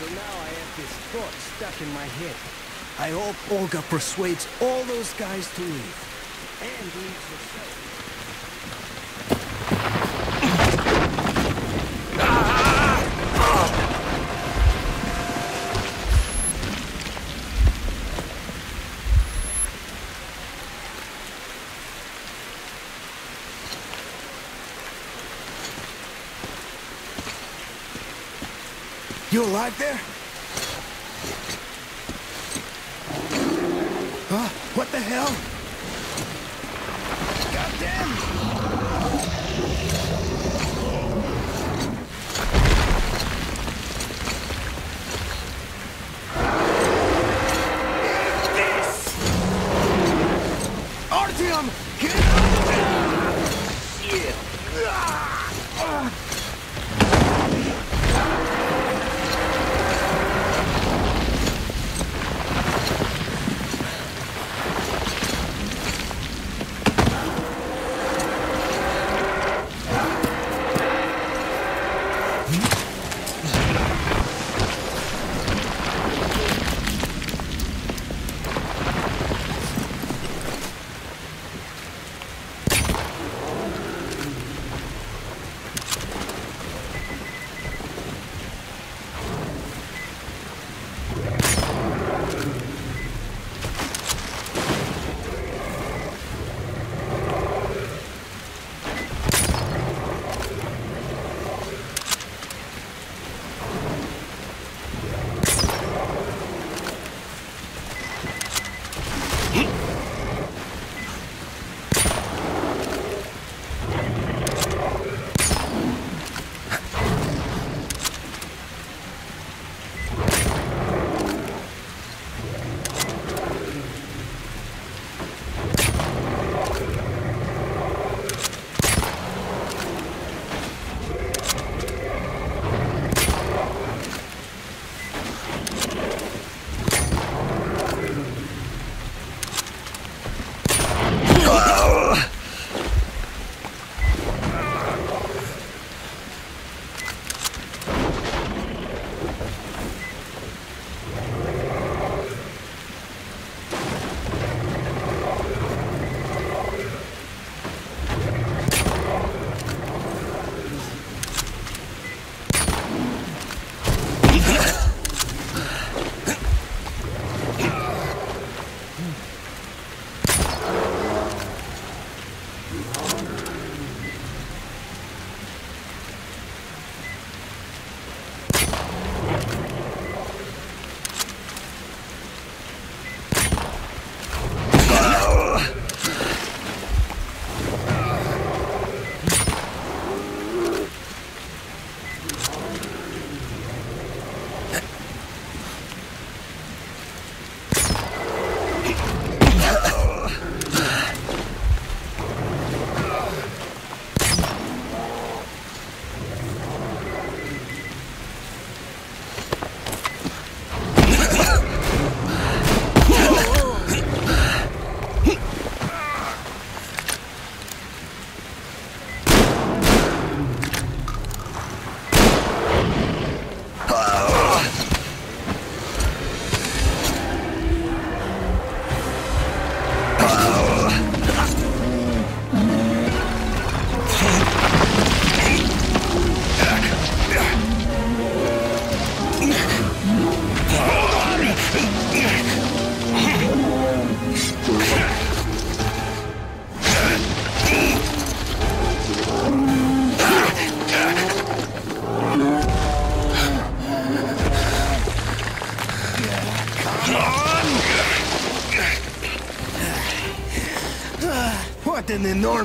So now I have this thought stuck in my head. I hope Olga persuades all those guys to leave. And leaves herself. You alive there? Huh? What the hell?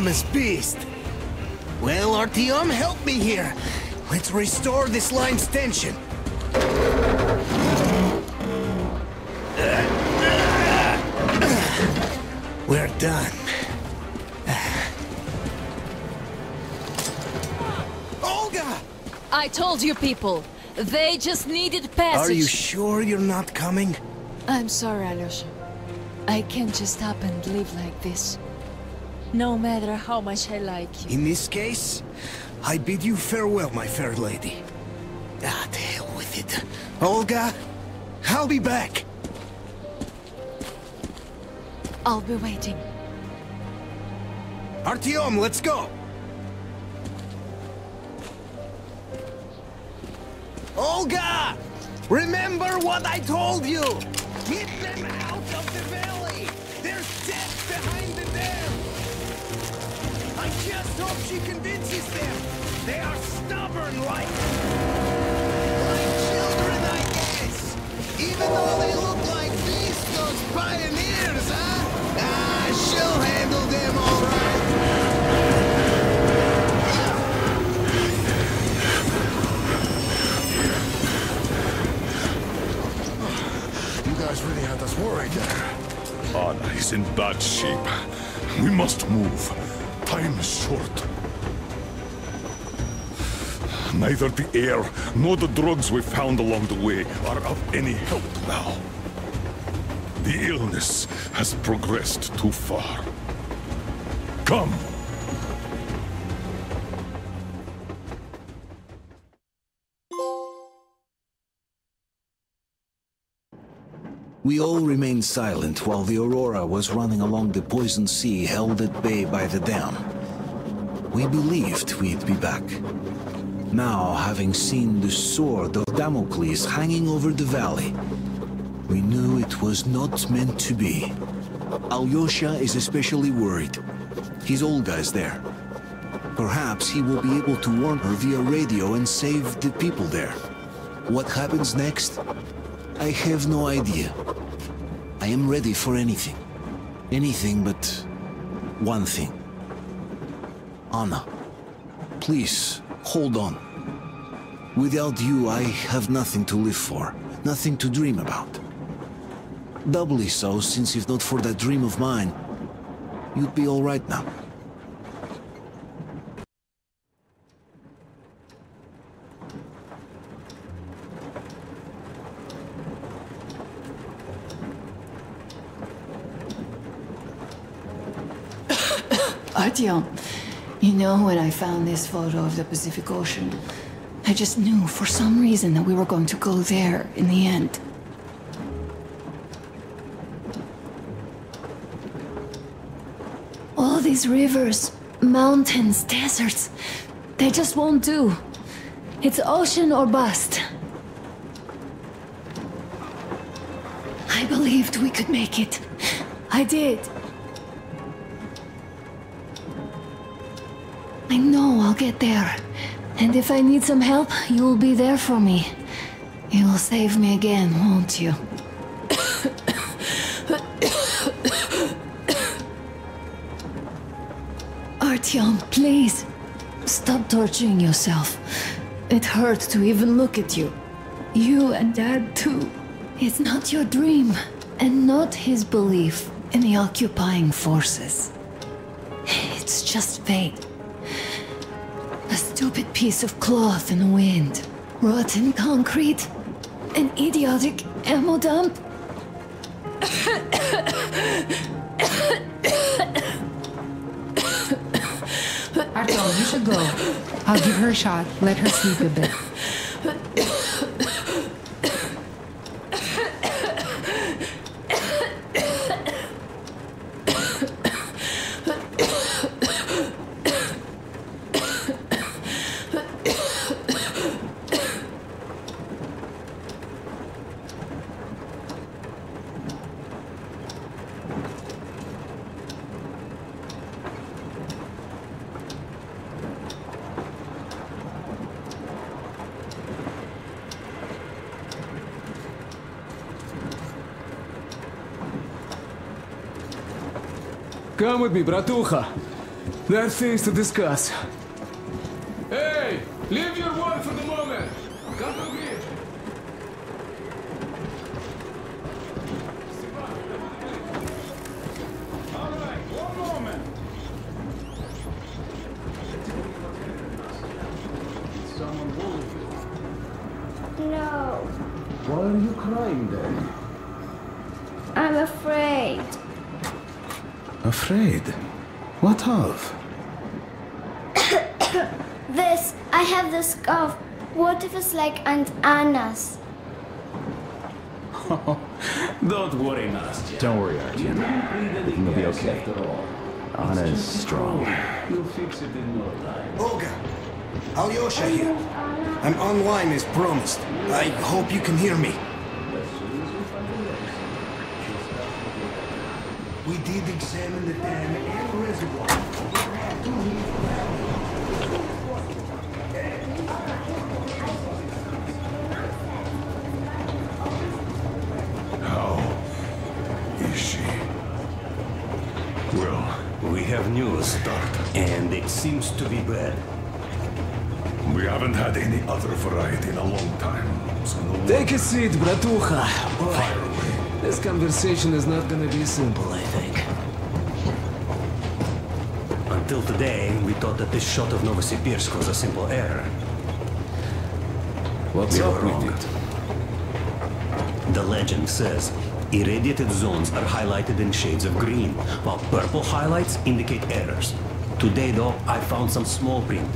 Enormous beast! Well, Artyom, help me here. Let's restore this line's tension. We're done. Olga! I told you people. They just needed passage. Are you sure you're not coming? I'm sorry, Alyosha. I can't just up and live like this. No matter how much I like you. In this case, I bid you farewell, my fair lady. Ah, the hell with it. Olga, I'll be back. I'll be waiting. Artyom, let's go! Olga! Remember what I told you! Get them she convinces them! They are stubborn like... like children, I guess! Even though they look like beasts, those pioneers, huh? Ah, she'll handle them all right! You guys really had us worried there. Anna is in bad shape. We must move. Time is short. Neither the air nor the drugs we found along the way are of any help now. The illness has progressed too far. Come! We all remained silent while the Aurora was running along the poison sea held at bay by the dam. We believed we'd be back. Now, having seen the sword of Damocles hanging over the valley, we knew it was not meant to be. Alyosha is especially worried. His Olga is there. Perhaps he will be able to warn her via radio and save the people there. What happens next? I have no idea. I am ready for anything. Anything but one thing. Anna, please, hold on. Without you, I have nothing to live for, nothing to dream about. Doubly so, since if not for that dream of mine, you'd be alright now. Artyom, you know when I found this photo of the Pacific Ocean, I just knew for some reason that we were going to go there in the end. All these rivers, mountains, deserts, they just won't do. It's ocean or bust. I believed we could make it. I did. I know I'll get there. And if I need some help, you'll be there for me. You'll save me again, won't you? Artyom, please. Stop torturing yourself. It hurts to even look at you. You and Dad, too. It's not your dream, and not his belief in the occupying forces. It's just fate. Stupid piece of cloth in the wind. Rotten concrete. An idiotic ammo dump. Artyom, you should go. I'll give her a shot. Let her sleep a bit. with me, bratucha. There are things to discuss. Don't worry, Artyom. It'll be okay. Anna's strong. You'll fix it in no time. Olga, Alyosha here. I'm online as promised. I hope you can hear me. We did examine the dam and reservoir. Seems to be bad. We haven't had any other variety in a long time. So no Take a seat, Bratucha. Boy, fire away. this conversation is not gonna be simple, I think. Until today, we thought that this shot of Novosibirsk was a simple error. What's We up were with wrong. it? The legend says irradiated zones are highlighted in shades of green, while purple highlights indicate errors. Today, though, I found some small print.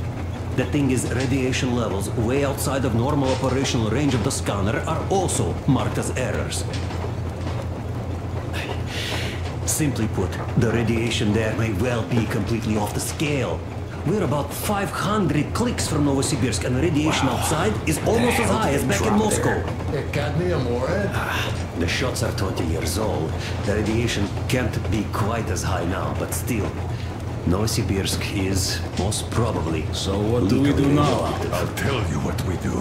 The thing is, radiation levels way outside of normal operational range of the scanner are also marked as errors. Simply put, the radiation there may well be completely off the scale. We're about 500 clicks from Novosibirsk, and the radiation outside is almost as high as back in Moscow. cadmium or? Ah, the shots are 20 years old. The radiation can't be quite as high now, but still. Novosibirsk is most probably. So what do we do now? I'll tell you what we do.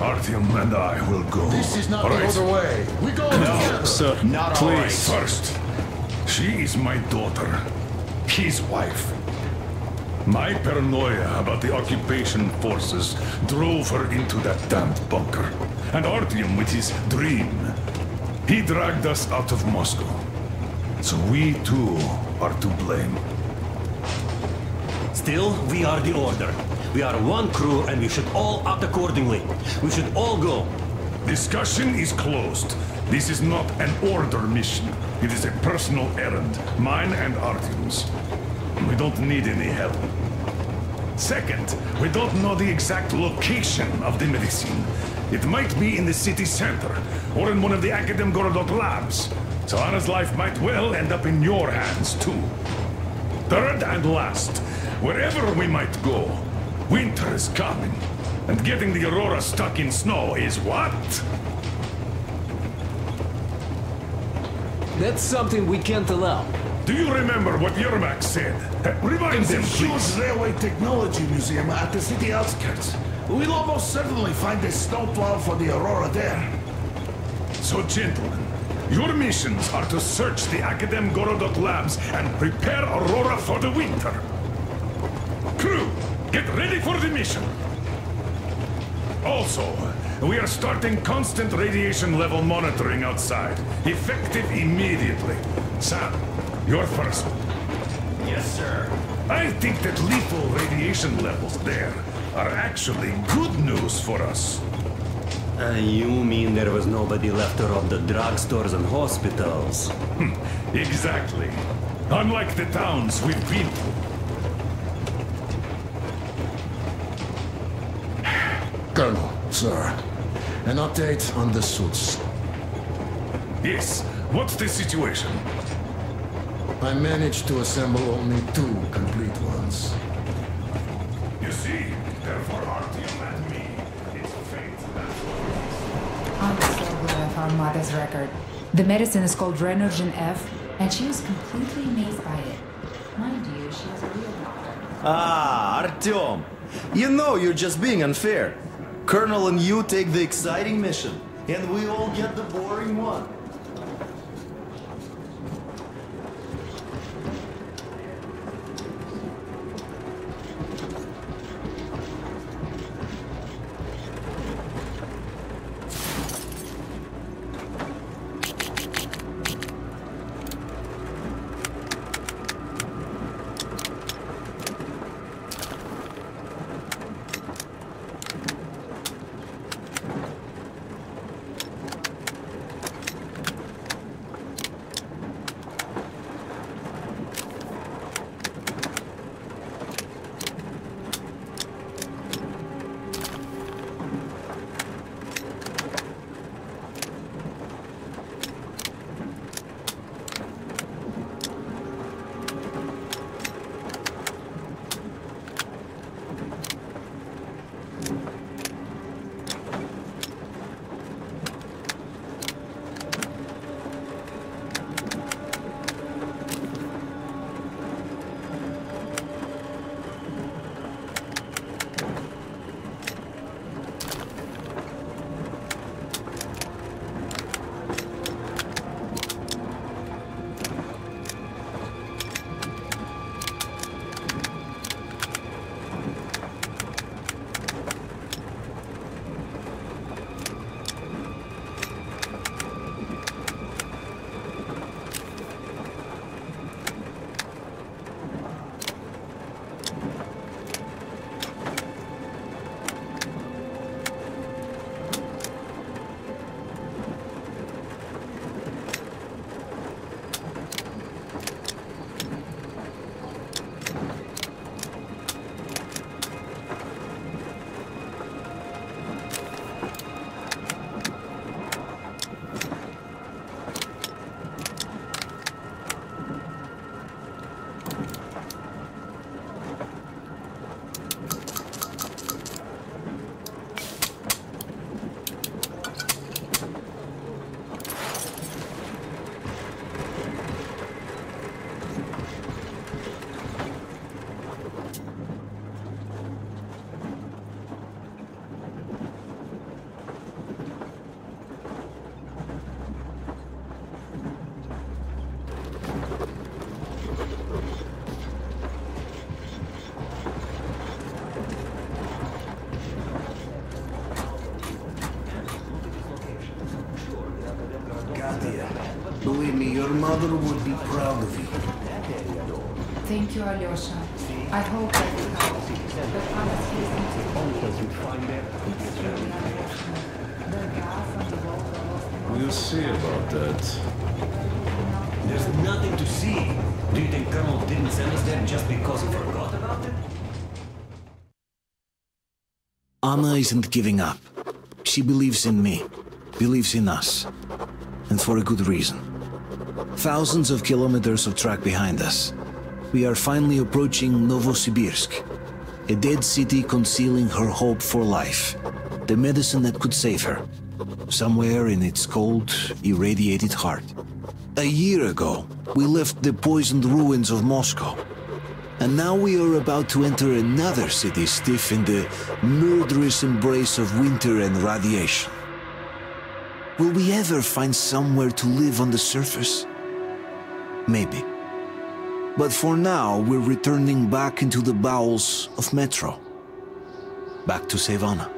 Artyom and I will go. This is not All the right? other way. We go no, together. Sir, Not please. First, she is my daughter, his wife. My paranoia about the occupation forces drove her into that damned bunker. And Artyom with his dream, he dragged us out of Moscow. So we too are to blame. Still, we are the order. We are one crew and we should all act accordingly. We should all go. Discussion is closed. This is not an order mission. It is a personal errand, mine and Artyom's. We don't need any help. Second, we don't know the exact location of the medicine. It might be in the city center, or in one of the Akademgorodok labs. So Anna's life might well end up in your hands, too. Third and last, wherever we might go, winter is coming. And getting the Aurora stuck in snow is what? That's something we can't allow. Do you remember what Yermak said? Remind The them, huge please. railway technology museum at the city outskirts. We'll almost certainly find a snowplow for the Aurora there. So, gentlemen, your missions are to search the Akademgorodok labs and prepare Aurora for the winter. Crew, get ready for the mission. Also, we are starting constant radiation level monitoring outside. Effective immediately. Sam, you're first. Yes, sir. I think that lethal radiation levels there are actually good news for us. Uh, you mean there was nobody left to rob the drugstores and hospitals? Exactly. Unlike the towns we've been to. Colonel, sir, an update on the suits. Yes, what's the situation? I managed to assemble only two complete ones. Mata's record. The medicine is called Renogen F, and she was completely amazed by it. Mind you, she was a real doctor. Ah, Artyom! You know you're just being unfair. Colonel and you take the exciting mission, and we all get the boring one. Mother would be proud of you. Thank you, Alyosha. I hope that will help. But I must hasten to It's really unfortunate. The gas on the wall was We'll see about that. There's nothing to see. Do you think Colonel didn't send us there just because he forgot about it? Anna isn't giving up. She believes in me, believes in us. And for a good reason. Thousands of kilometers of track behind us. We are finally approaching Novosibirsk, a dead city concealing her hope for life. The medicine that could save her. Somewhere in its cold, irradiated heart. A year ago, we left the poisoned ruins of Moscow. And now we are about to enter another city stiff in the murderous embrace of winter and radiation. Will we ever find somewhere to live on the surface? Maybe. But for now, we're returning back into the bowels of Metro. Back to Savannah.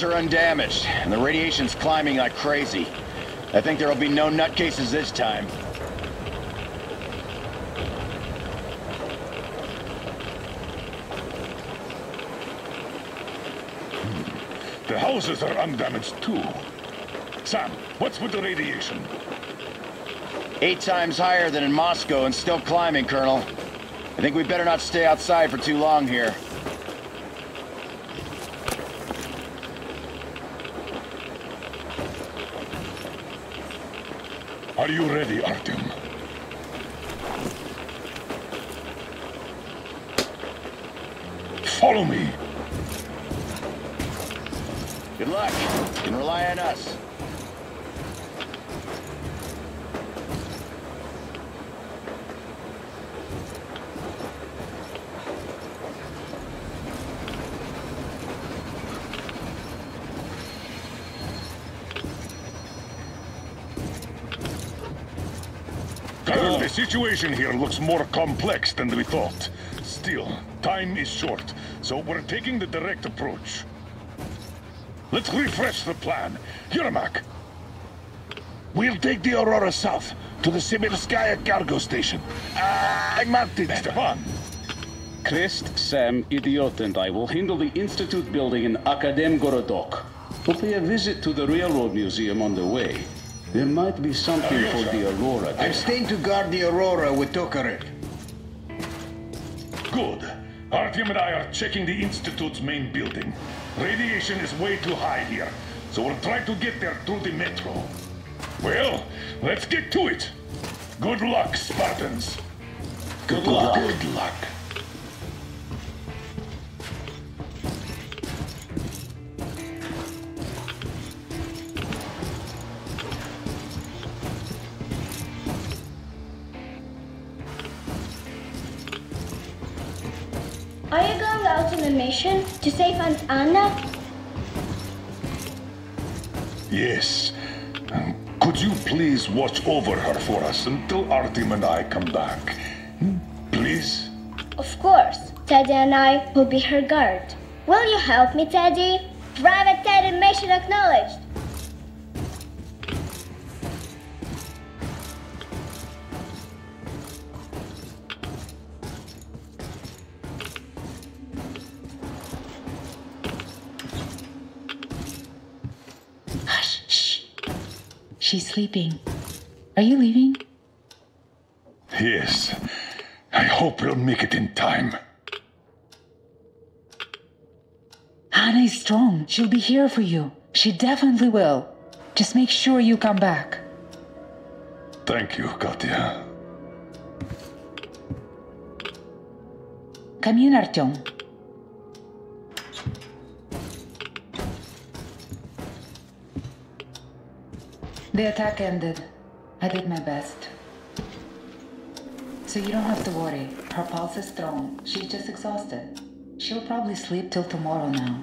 Are undamaged, and the radiation's climbing like crazy. I think there'll be no nutcases this time. Hmm. The houses are undamaged too. Sam, what's with the radiation? Eight times higher than in Moscow and still climbing, Colonel. I think we better not stay outside for too long here. Are you ready, Artyom? Follow me. Good luck. You can rely on us. Colonel, the situation here looks more complex than we thought. Still, time is short, so we're taking the direct approach. Let's refresh the plan. Yermak, we'll take the Aurora south to the Sibirskaya cargo station. I marked it. Stepan, Krest, Sam, Idiot, and I will handle the Institute building in Akademgorodok. We'll pay a visit to the Railroad Museum on the way. There might be something for the Aurora. I'm staying to guard the Aurora with Tokarev. Good. Artyom and I are checking the Institute's main building. Radiation is way too high here, so we'll try to get there through the metro. Well, let's get to it. Good luck, Spartans. Good luck. Good luck. Going out on a mission to save Aunt Anna? Yes. Um, Could you please watch over her for us until Artyom and I come back? Hmm? Please? Of course. Teddy and I will be her guard. Will you help me, Teddy? Private Teddy mission acknowledged. She's sleeping. Are you leaving? Yes. I hope we'll make it in time. Anna is strong. She'll be here for you. She definitely will. Just make sure you come back. Thank you, Katya. Come in, Artyom. The attack ended. I did my best. So you don't have to worry. Her pulse is strong. She's just exhausted. She'll probably sleep till tomorrow now.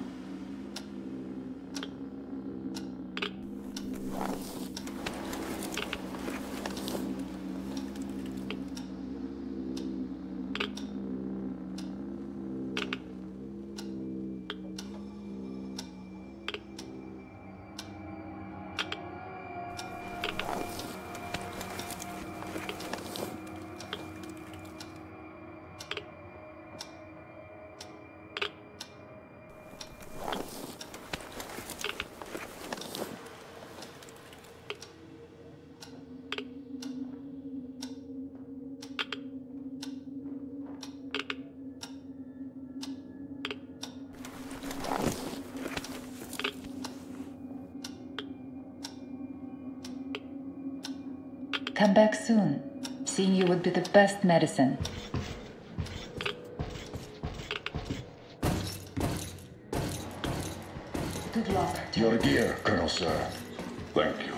Best medicine. Good luck. Your gear, Colonel Sir. Thank you.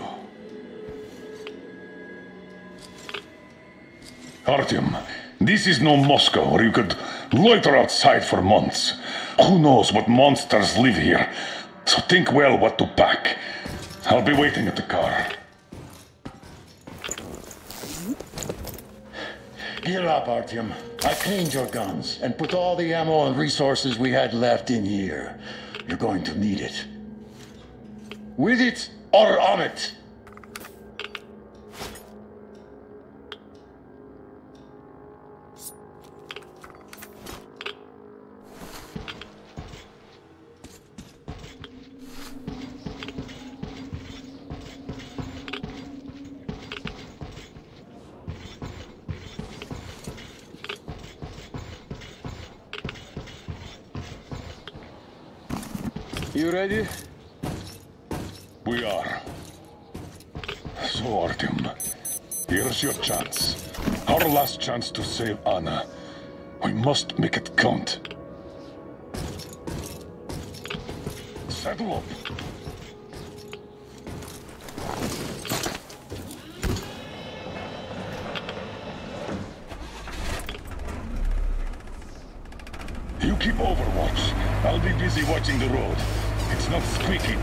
Artyom, this is no Moscow where you could loiter outside for months. Who knows what monsters live here? So think well what to pack. I'll be waiting at the car. Gear up, Artyom. I cleaned your guns and put all the ammo and resources we had left in here. You're going to need it. With it or on it. You ready? We are. So, Artyom, here's your chance. Our last chance to save Anna. We must make it count. Saddle up.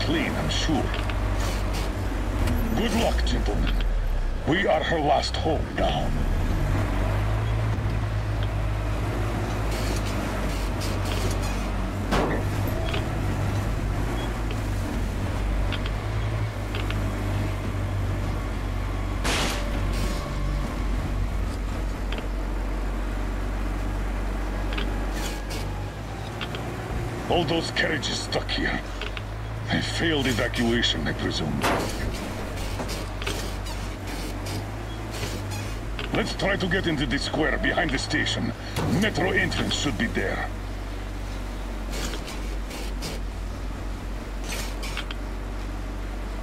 Clean, I'm sure. Good luck, gentlemen. We are her last hope now. All those carriages stuck here. Failed evacuation, I presume. Let's try to get into the square behind the station. Metro entrance should be there.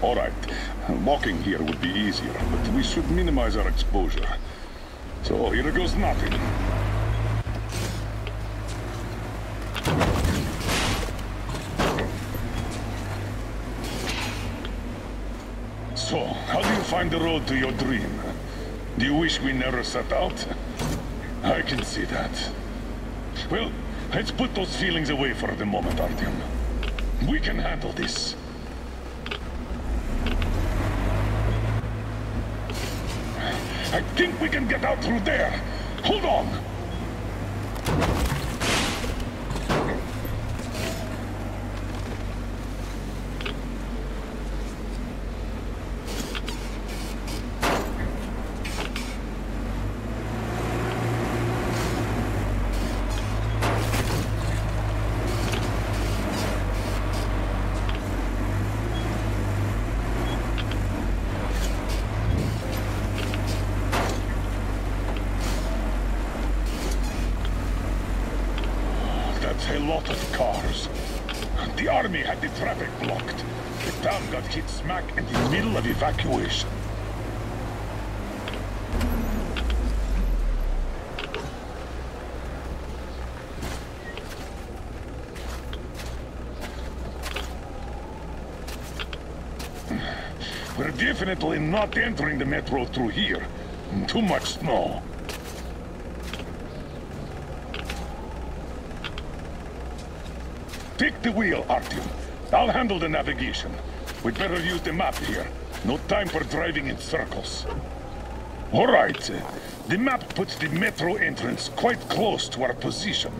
All right. Walking here would be easier, but we should minimize our exposure. So here goes nothing. So, how do you find the road to your dream? Do you wish we never set out? I can see that. Well, let's put those feelings away for the moment, Artyom. We can handle this. I think we can get out through there. Hold on. That's a lot of cars. The army had the traffic blocked. The town got hit smack in the middle of evacuation. Not entering the metro through here. Too much snow. Take the wheel, Artyom. I'll handle the navigation. We'd better use the map here. No time for driving in circles. All right. The map puts the metro entrance quite close to our position.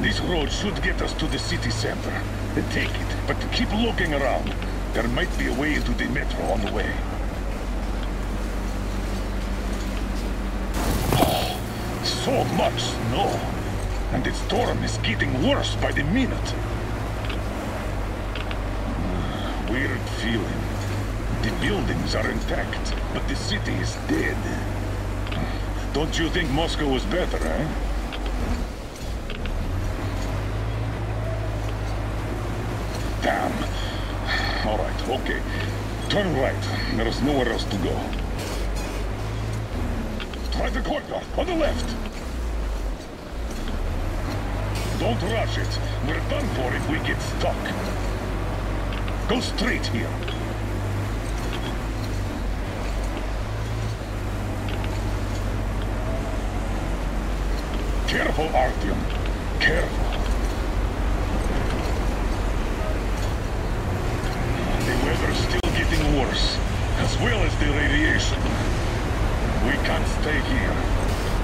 This should get us to the city center. Take it, but keep looking around. There might be a way into the metro on the way. Oh, so much snow. And the storm is getting worse by the minute. Weird feeling. The buildings are intact, but the city is dead. Don't you think Moscow was better, eh? Damn. All right, okay. Turn right. There's nowhere else to go. Try the courtyard, on the left. Don't rush it. We're done for if we get stuck. Go straight here. Careful, Artyom. Careful. The weather's still getting worse, as well as the radiation. We can't stay here.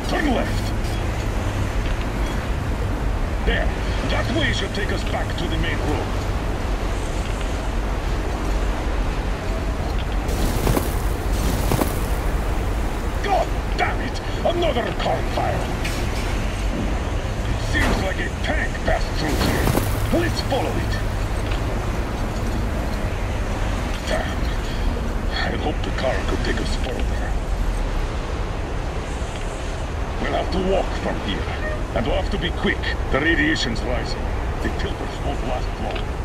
Turn left. There. That way should take us back to the main road. God damn it! Another car fire! It seems like a tank passed through here. Let's follow it. Damn. I hope the car could take us further. We'll have to walk from here. And we'll have to be quick. The radiation's rising. The filters won't last long.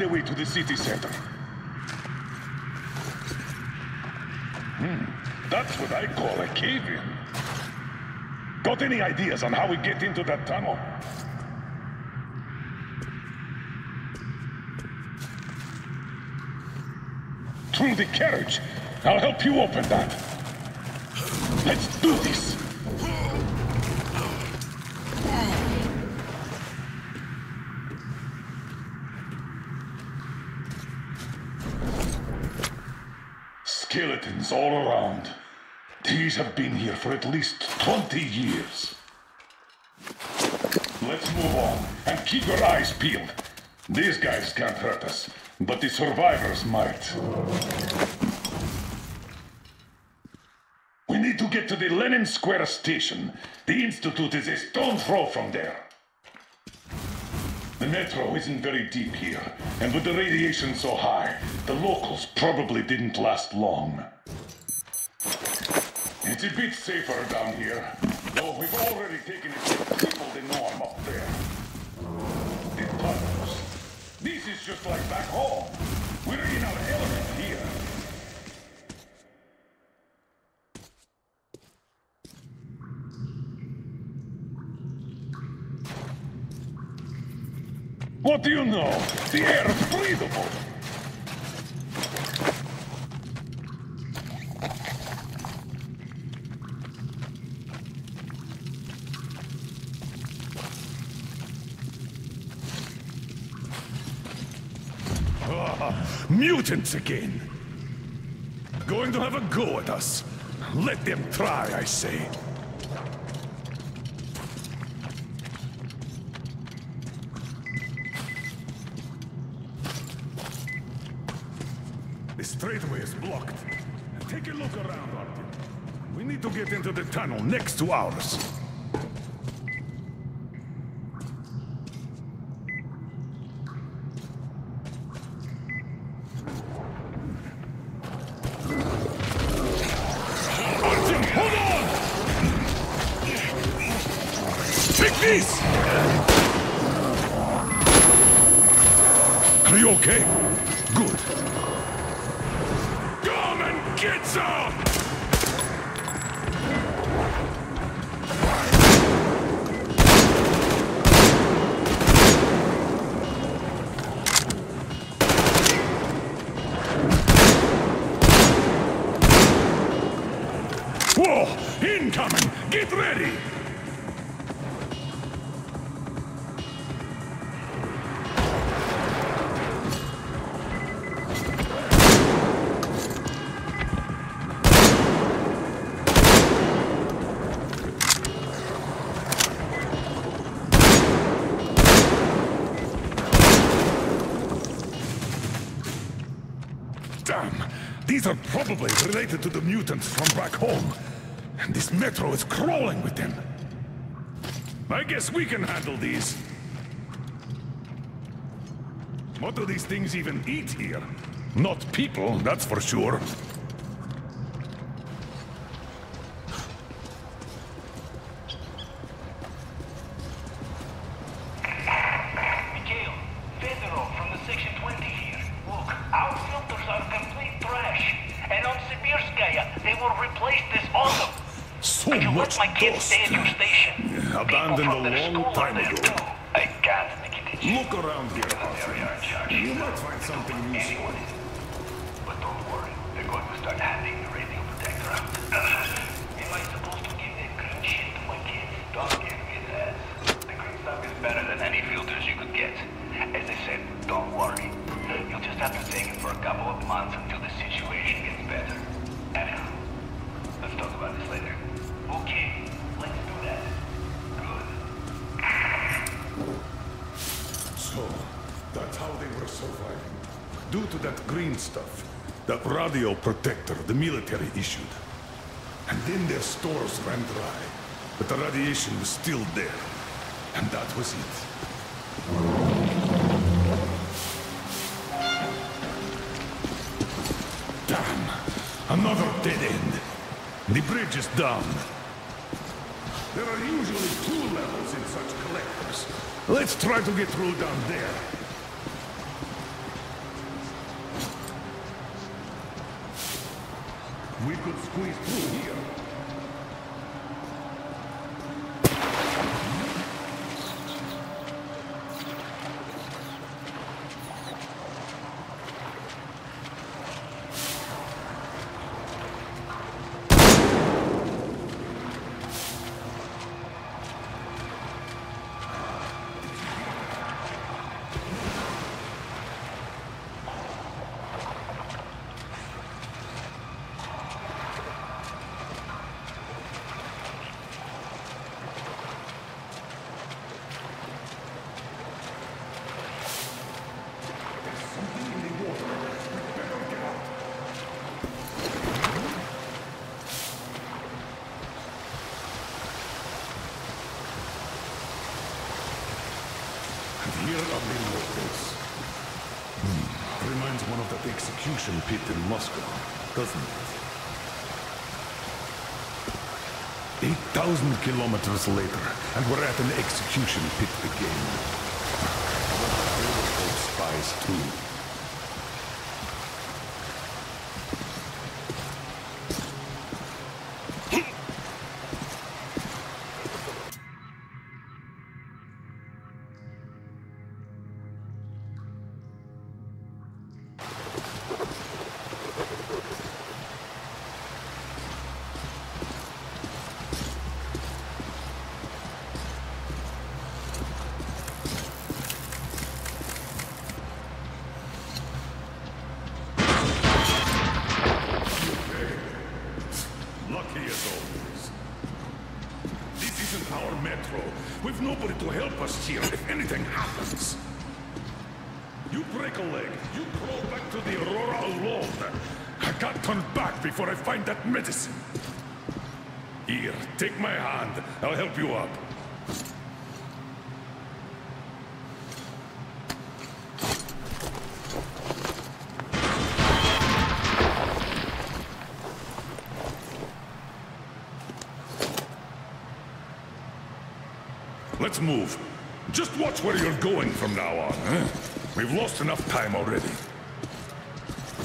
Find a way to the city center. Hmm, that's what I call a cave-in. Got any ideas on how we get into that tunnel? Through the carriage. I'll help you open that. Let's do this. All around. These have been here for at least 20 years. Let's move on and keep your eyes peeled. These guys can't hurt us, but the survivors might. We need to get to the Lenin Square station. The Institute is a stone throw from there. The metro isn't very deep here, and with the radiation so high, the locals probably didn't last long. It's a bit safer down here, though we've already taken it triple the norm up there. The tunnels. This is just like back home. We're in our element here. What do you know? The air is breathable. Ah, mutants again. Going to have a go at us. Let them try, I say. The straightway is blocked. Take a look around, Artyom. We need to get into the tunnel next to ours. These are probably related to the mutants from back home. And this metro is crawling with them. I guess we can handle these. What do these things even eat here? Not people, that's for sure. Were surviving. Due to that green stuff. That radio protector the military issued. And then their stores ran dry. But the radiation was still there. And that was it. Damn! Another dead end. The bridge is down. There are usually two levels in such collectors. Let's try to get through down there. We could squeeze through here. Here are the locals. Hmm. Reminds one of that execution pit in Moscow, doesn't it? 8,000 kilometers later, and we're at an execution pit again. Spies too. Let's move. Just watch where you're going from now on? We've lost enough time already.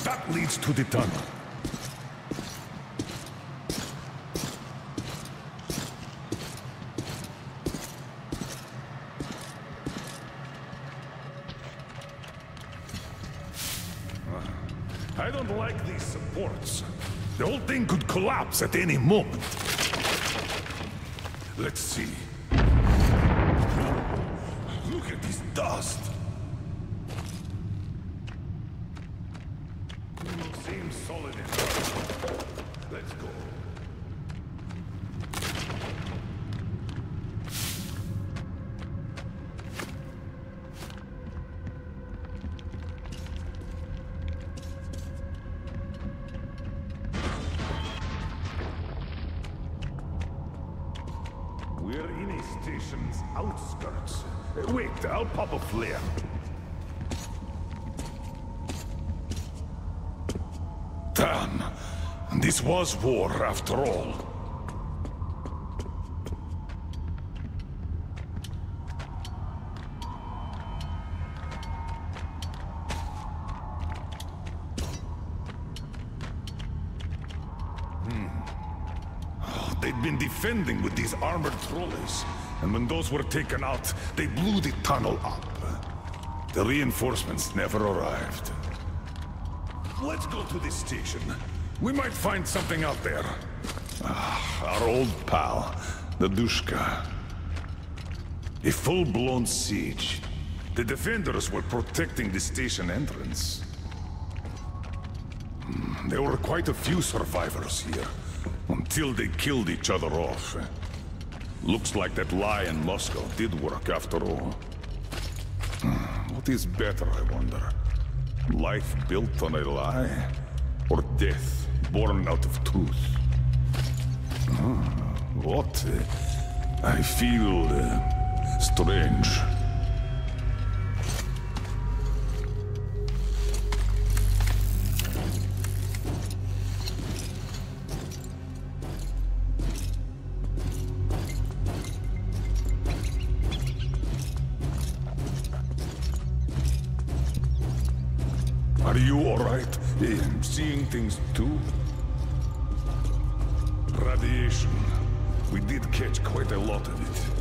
That leads to the tunnel. I don't like these supports. The whole thing could collapse at any moment. Let's see. Wait, I'll pop a flare. Damn. This was war after all. Hmm. Oh, They'd been defending with these armored trolleys. And when those were taken out, they blew the tunnel up. The reinforcements never arrived. Let's go to the station. We might find something out there. Ah, our old pal, the Dushka. A full-blown siege. The defenders were protecting the station entrance. Hmm, There were quite a few survivors here, until they killed each other off. Looks like that lie in Moscow did work after all. Hmm, What is better, I wonder? Life built on a lie? Or death born out of truth? Ah, what? I feel uh, strange. Things too? Radiation. We did catch quite a lot of it.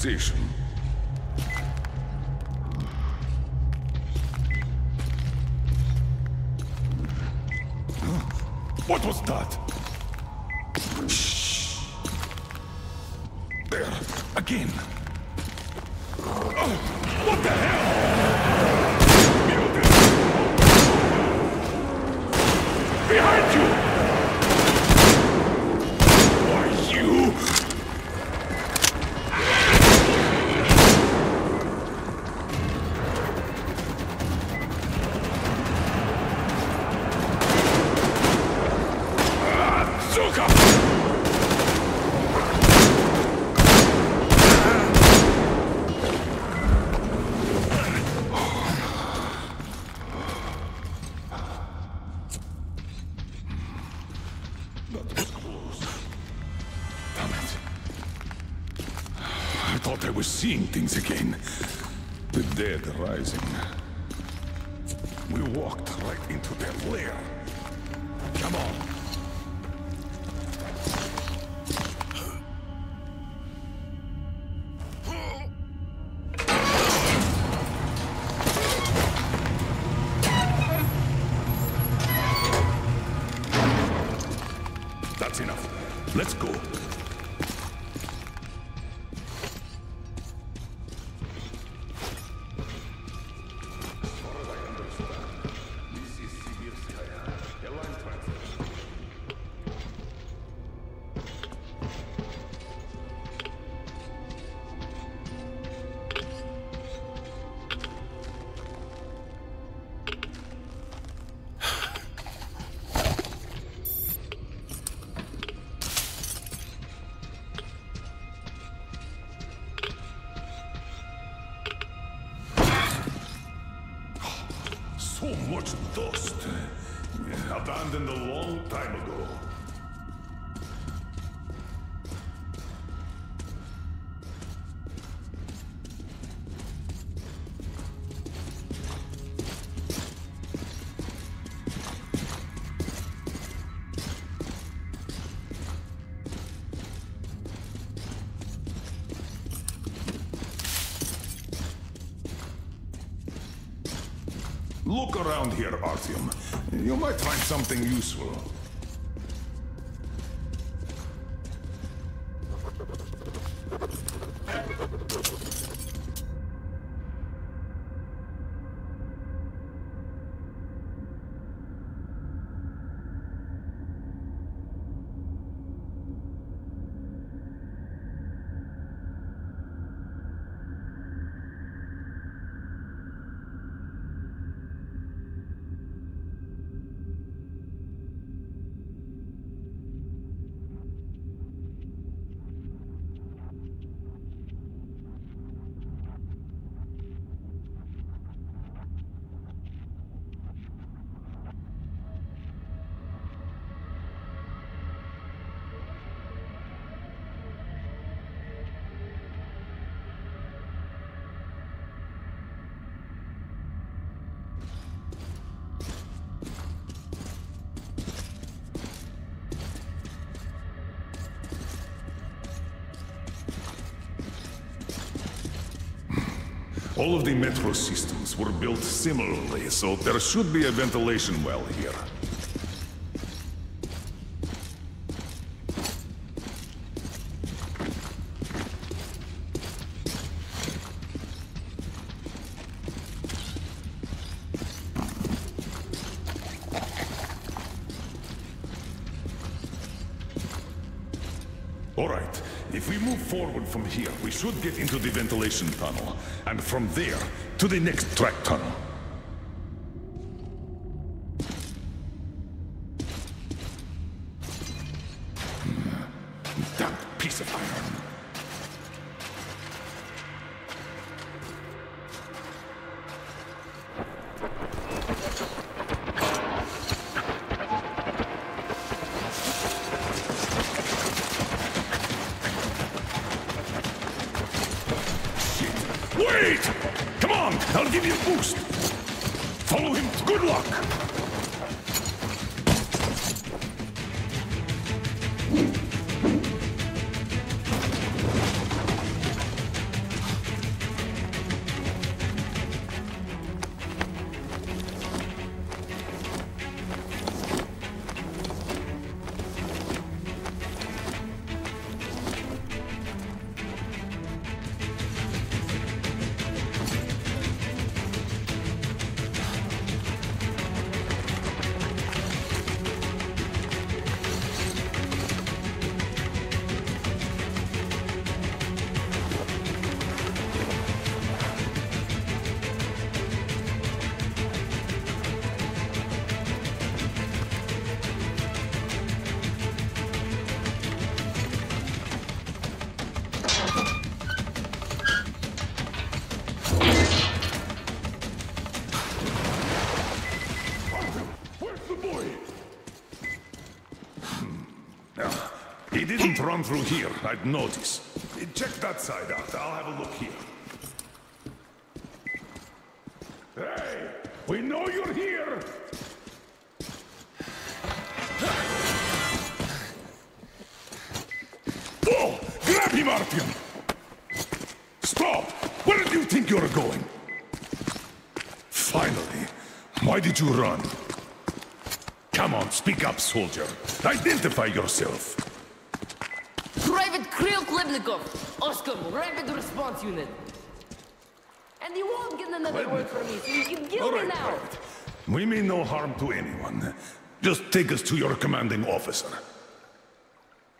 station. What was that? Shh. There, again. Much Look around here, Artyom. You might find something useful. All of the metro systems were built similarly, so there should be a ventilation well here. All right. If we move forward from here, we should get into the ventilation tunnel. And from there, to the next track tunnel. Run through here, I'd notice. Check that side out. I'll have a look here. Hey, we know you're here! Oh! Grab him, Artyom! Stop! Where do you think you're going? Finally. Why did you run? Come on, speak up, soldier. Identify yourself. Kirill Klebnikov, Oscom, Rapid Response Unit. And you won't get another word from me, so you can kill All me right, now. right. We mean no harm to anyone. Just take us to your commanding officer.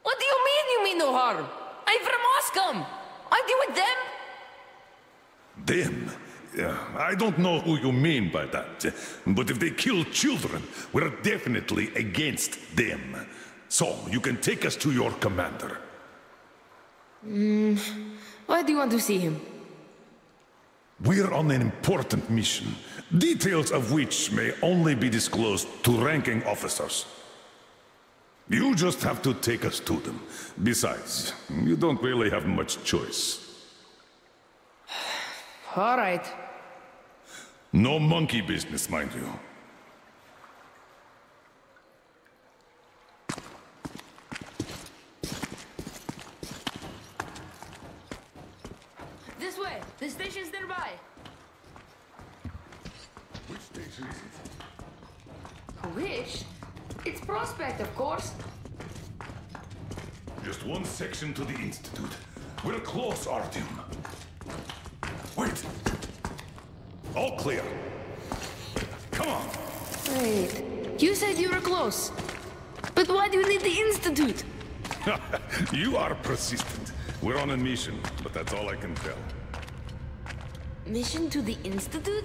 What do you mean you mean no harm? I'm from Oscom. Aren't you with them? Them? Yeah, I don't know who you mean by that. But if they kill children, we're definitely against them. So, you can take us to your commander. Hmm. Why do you want to see him? We're on an important mission, details of which may only be disclosed to ranking officers. You just have to take us to them. Besides, you don't really have much choice. All right. No monkey business, mind you. This way. The station's nearby. Which station is it? Which? It's Prospect, of course. Just one section to the Institute. We're close, Artyom. Wait! All clear. Come on. Wait. You said you were close. But why do you need the Institute? you are persistent. We're on a mission, but that's all I can tell. Mission to the Institute?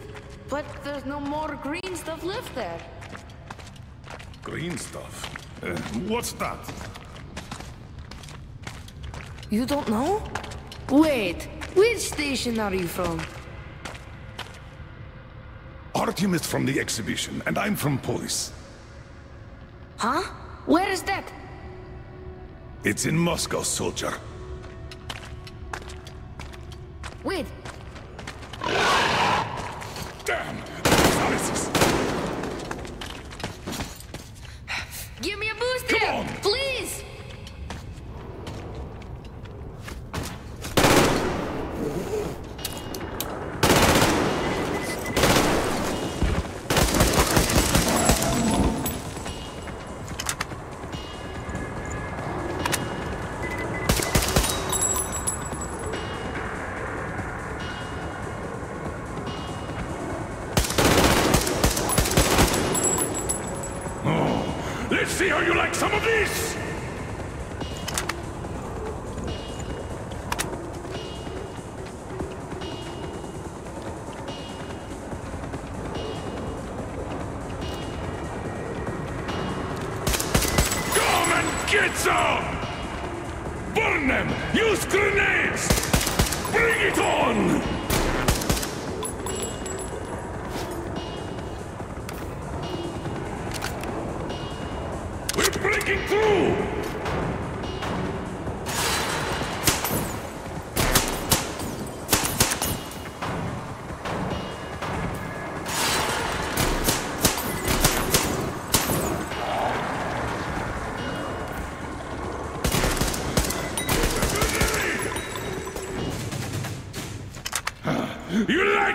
But there's no more green stuff left there. Green stuff. Uh, what's that? You don't know? Wait, which station are you from? Artyom is from the exhibition, and I'm from Polis. Huh? Where is that? It's in Moscow, soldier. Wait, Damn! Give me a boost here! Please!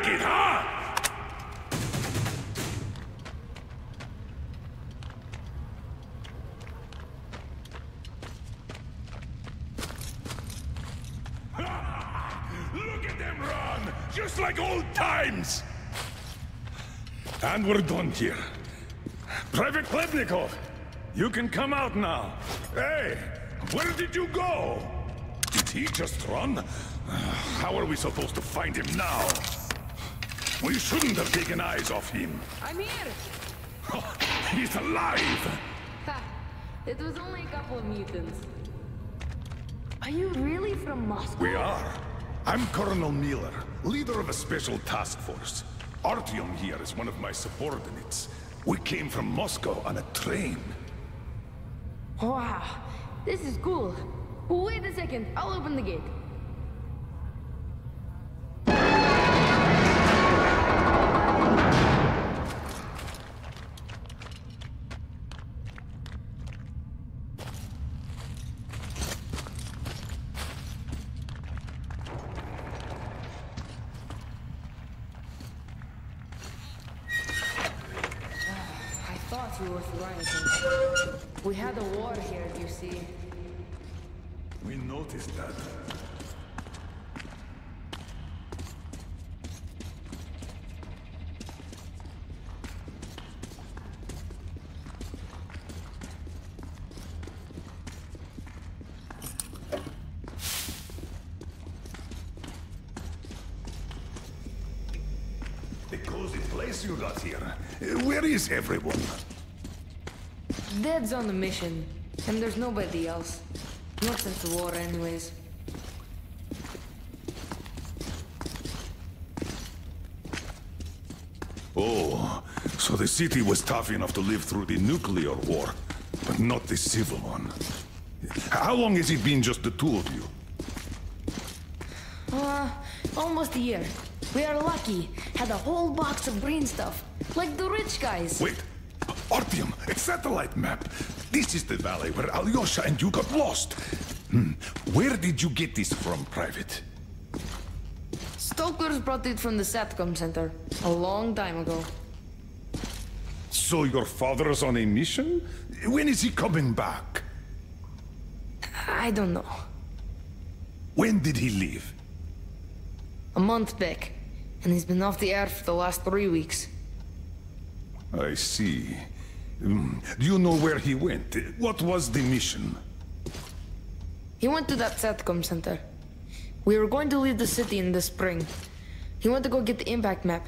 Like it, huh? Look at them run! Just like old times! And we're done here. Private Klebnikov, you can come out now. Hey, where did you go? Did he just run? How are we supposed to find him now? We shouldn't have taken eyes off him. I'm here! He's alive! Ha! It was only a couple of mutants. Are you really from Moscow? We are. I'm Colonel Miller, leader of a special task force. Artyom here is one of my subordinates. We came from Moscow on a train. Wow. This is cool. Wait a second, I'll open the gate. Is everyone? Dad's on a mission, and there's nobody else. Not since the war, anyways. Oh, so the city was tough enough to live through the nuclear war, but not the civil one. How long has it been just the two of you? Uh, almost a year. We are lucky. Had a whole box of green stuff. Like the rich guys. Wait, Artyom, a satellite map. This is the valley where Alyosha and you got lost. Hmm. Where did you get this from, Private? Stokers brought it from the SATCOM center. A long time ago. So your father's on a mission? When is he coming back? I don't know. When did he leave? A month back. And he's been off the air for the last three weeks. I see. Hmm. Do you know where he went? What was the mission? He went to that SATCOM center. We were going to leave the city in the spring. He went to go get the impact map.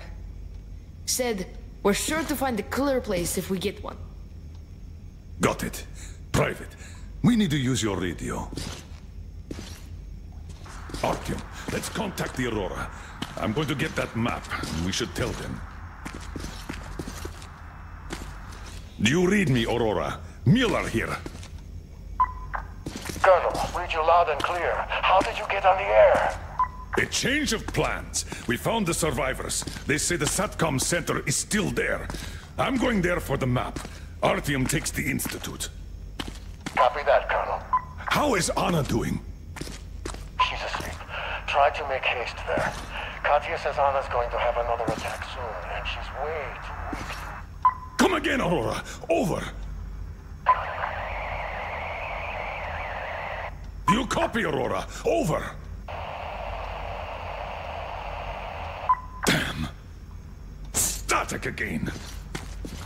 Said, we're sure to find a clear place if we get one. Got it. Private, we need to use your radio. Artyom, let's contact the Aurora. I'm going to get that map. We should tell them. Do you read me, Aurora? Miller here. Colonel, read you loud and clear. How did you get on the air? A change of plans. We found the survivors. They say the SATCOM center is still there. I'm going there for the map. Artyom takes the Institute. Copy that, Colonel. How is Anna doing? She's asleep. Try to make haste there. Katya says Anna's going to have another attack soon, and she's way too weak. Come again, Aurora. Over. Do you copy, Aurora? Over. Damn. Static again.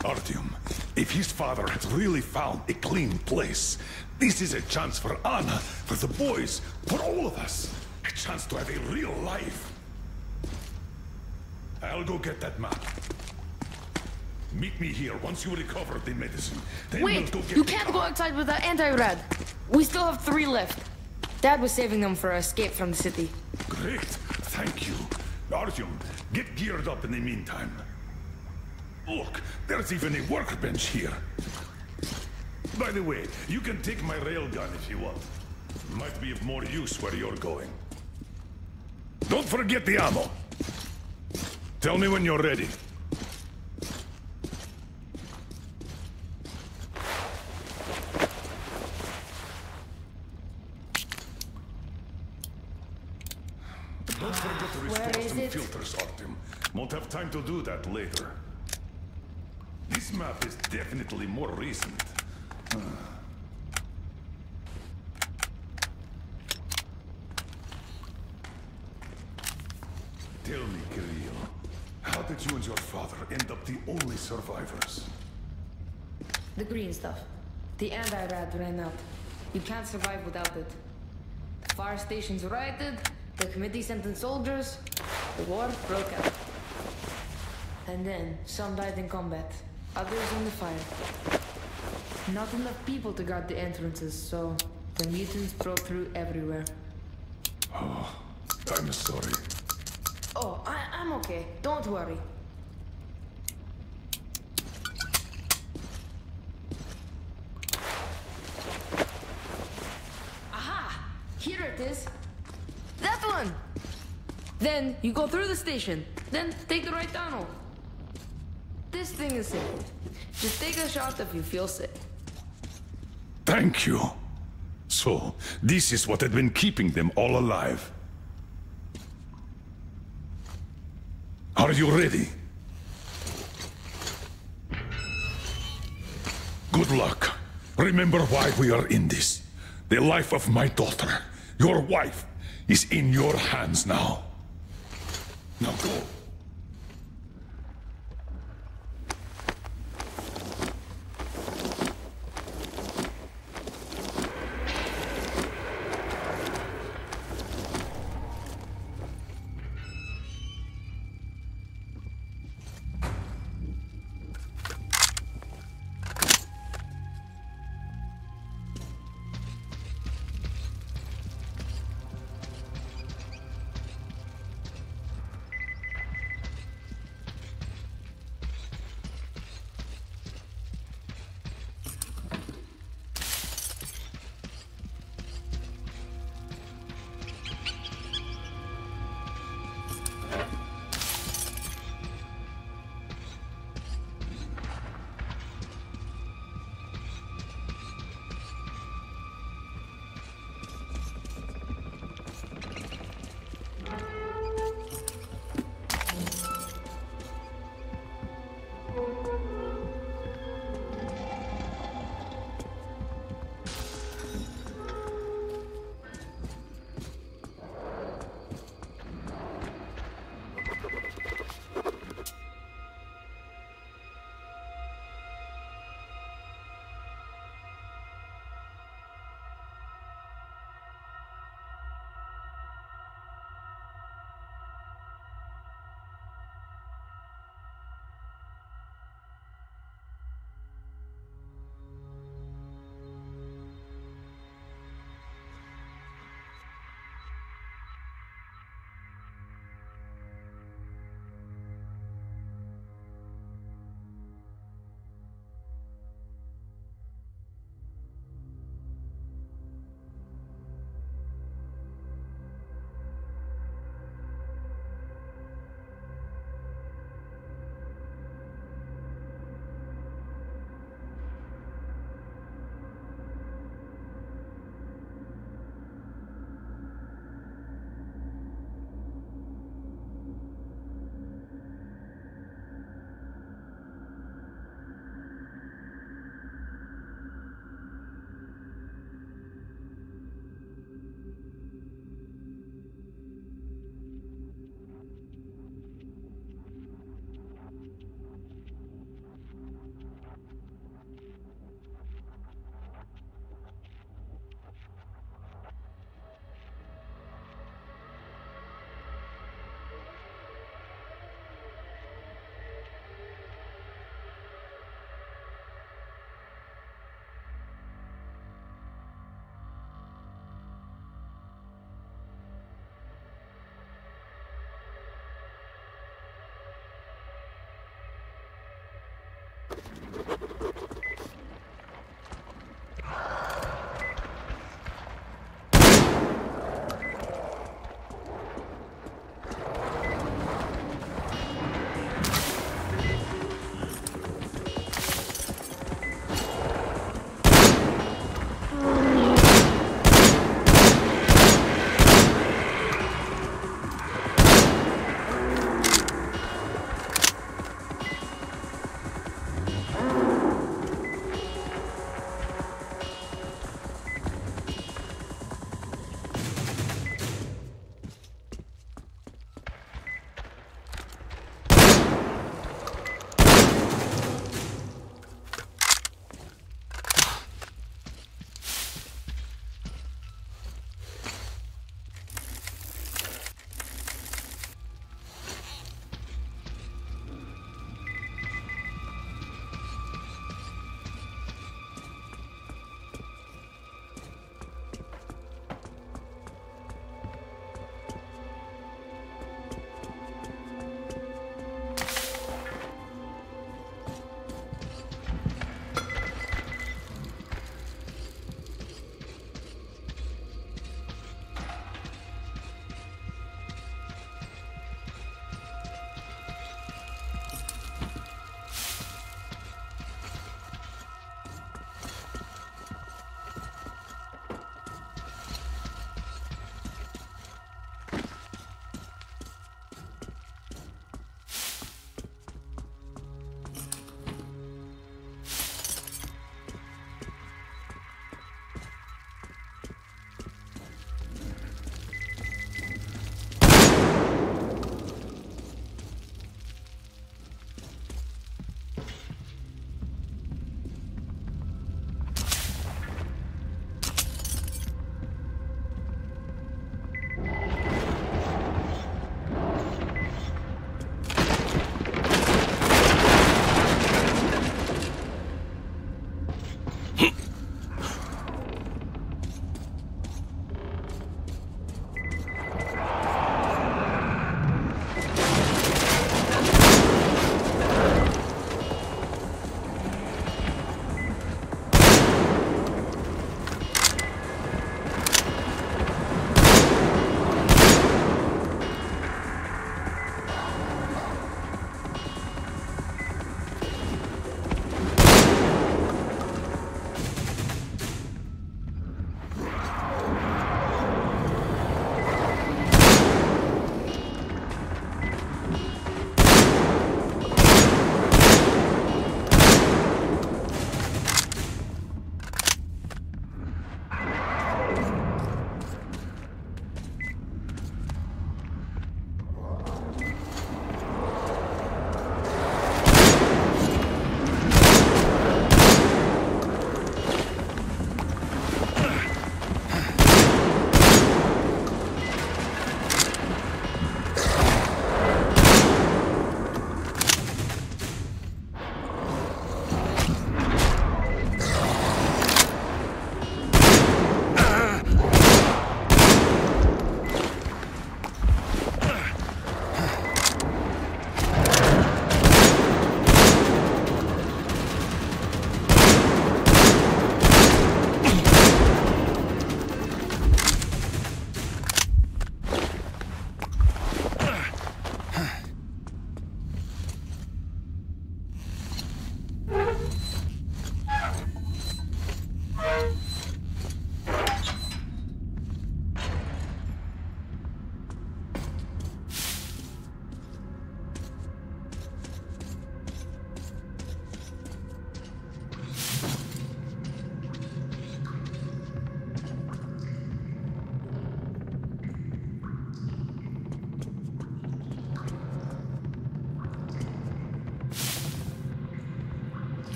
Artyom, if his father had really found a clean place, this is a chance for Anna, for the boys, for all of us. A chance to have a real life. I'll go get that map. Meet me here once you recover the medicine. Then Wait, we'll go get you can't go outside without anti-rad. We still have three left. Dad was saving them for our escape from the city. Great, thank you. Artyom, get geared up in the meantime. Look, there's even a workbench here. By the way, you can take my railgun if you want. Might be of more use where you're going. Don't forget the ammo. Tell me when you're ready. Don't forget to restore some it? filters, Artyom. Won't have time to do that later. This map is definitely more recent. Tell me, Kirill, how did you and your father end up the only survivors? The green stuff. The anti-rad ran out. You can't survive without it. The fire stations rioted, the committee sent in soldiers, the war broke out. And then, some died in combat, others in the fire. Not enough people to guard the entrances, so the mutants broke through everywhere. Oh, I'm sorry. Oh, I, I'm okay. Don't worry. Aha! Here it is. That one! Then you go through the station. Then take the right tunnel. This thing is simple. Just take a shot if you feel sick. Thank you. So, this is what had been keeping them all alive. Are you ready? Good luck. Remember why we are in this. The life of my daughter, your wife, is in your hands now. Now go.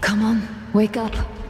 Come on, wake up.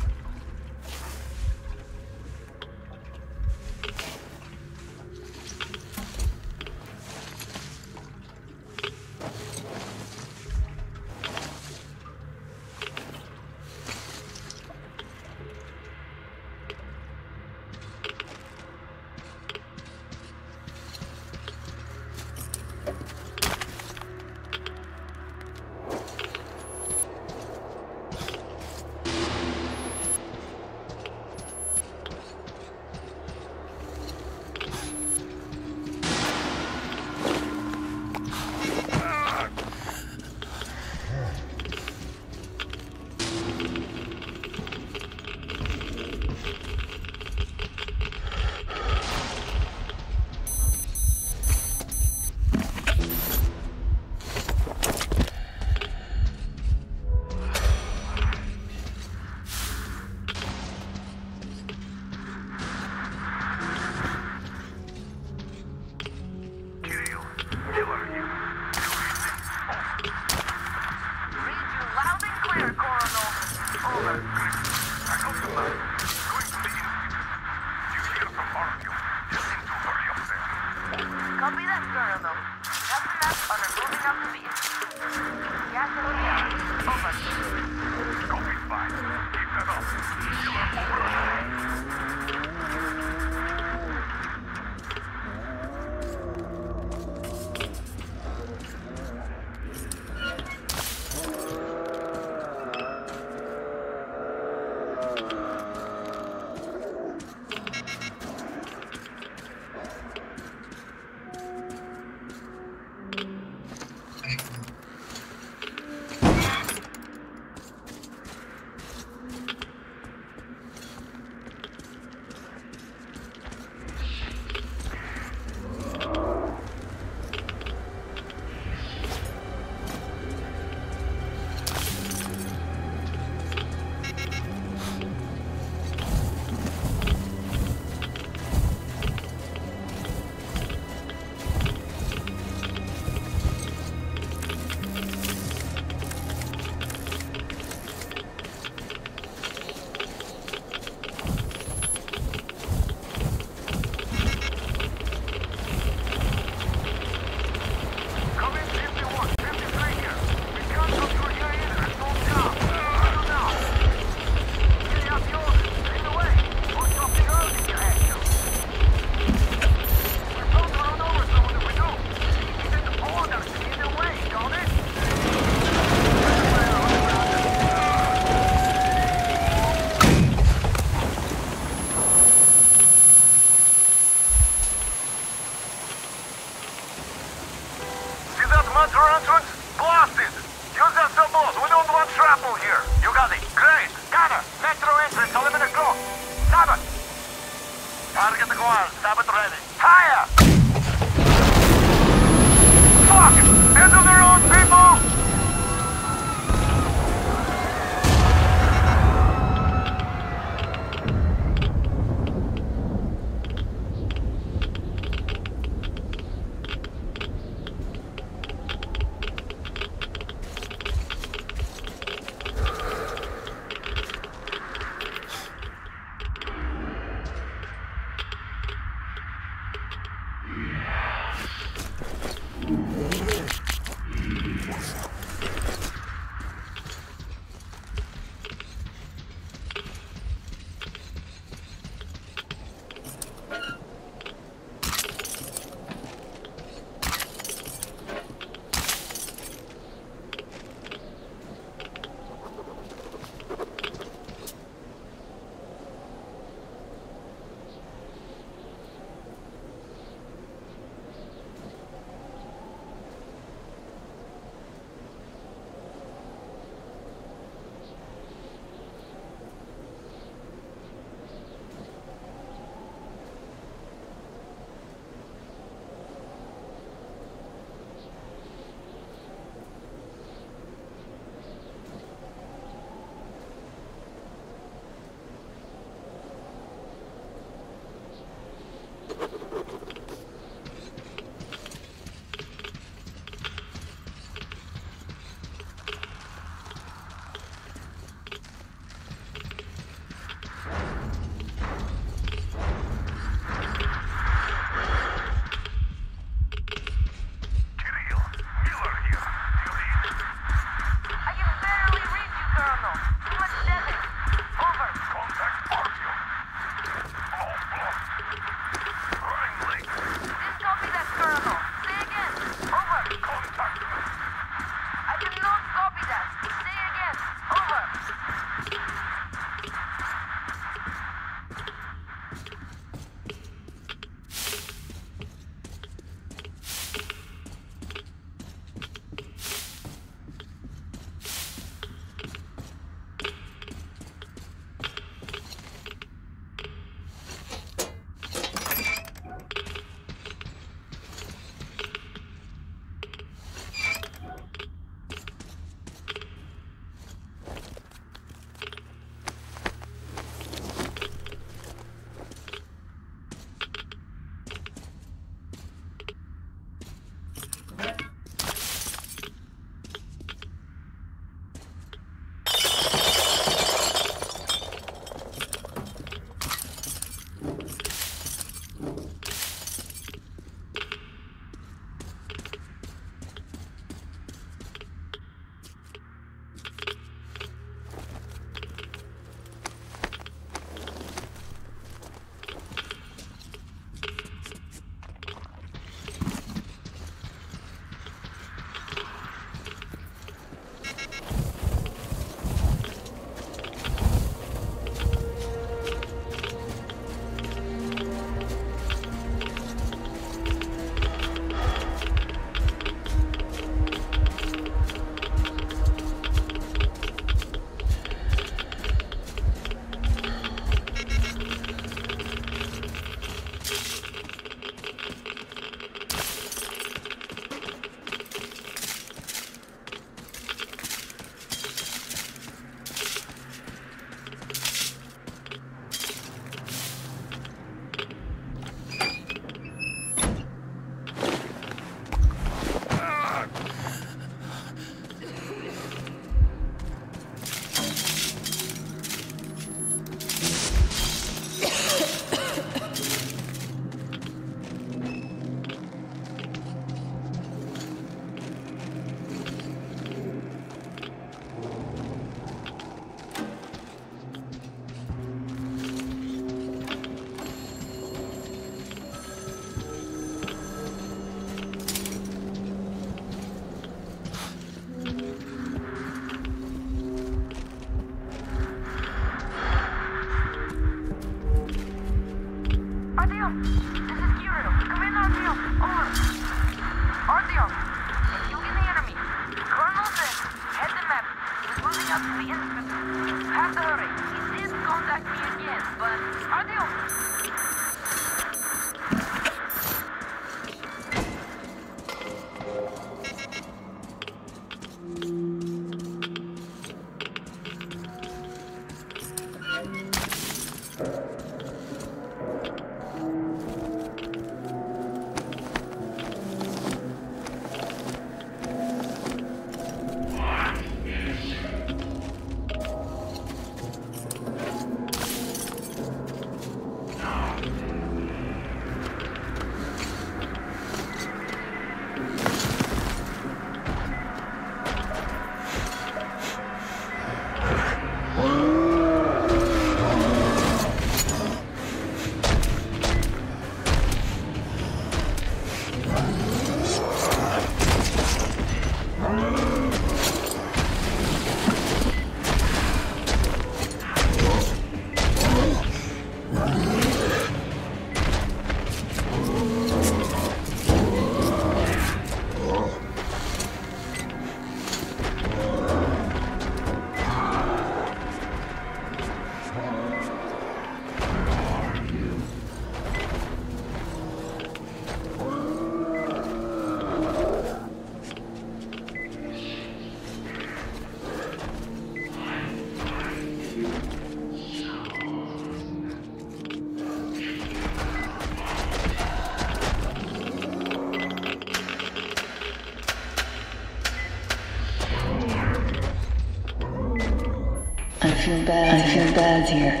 Bad. I feel bad here.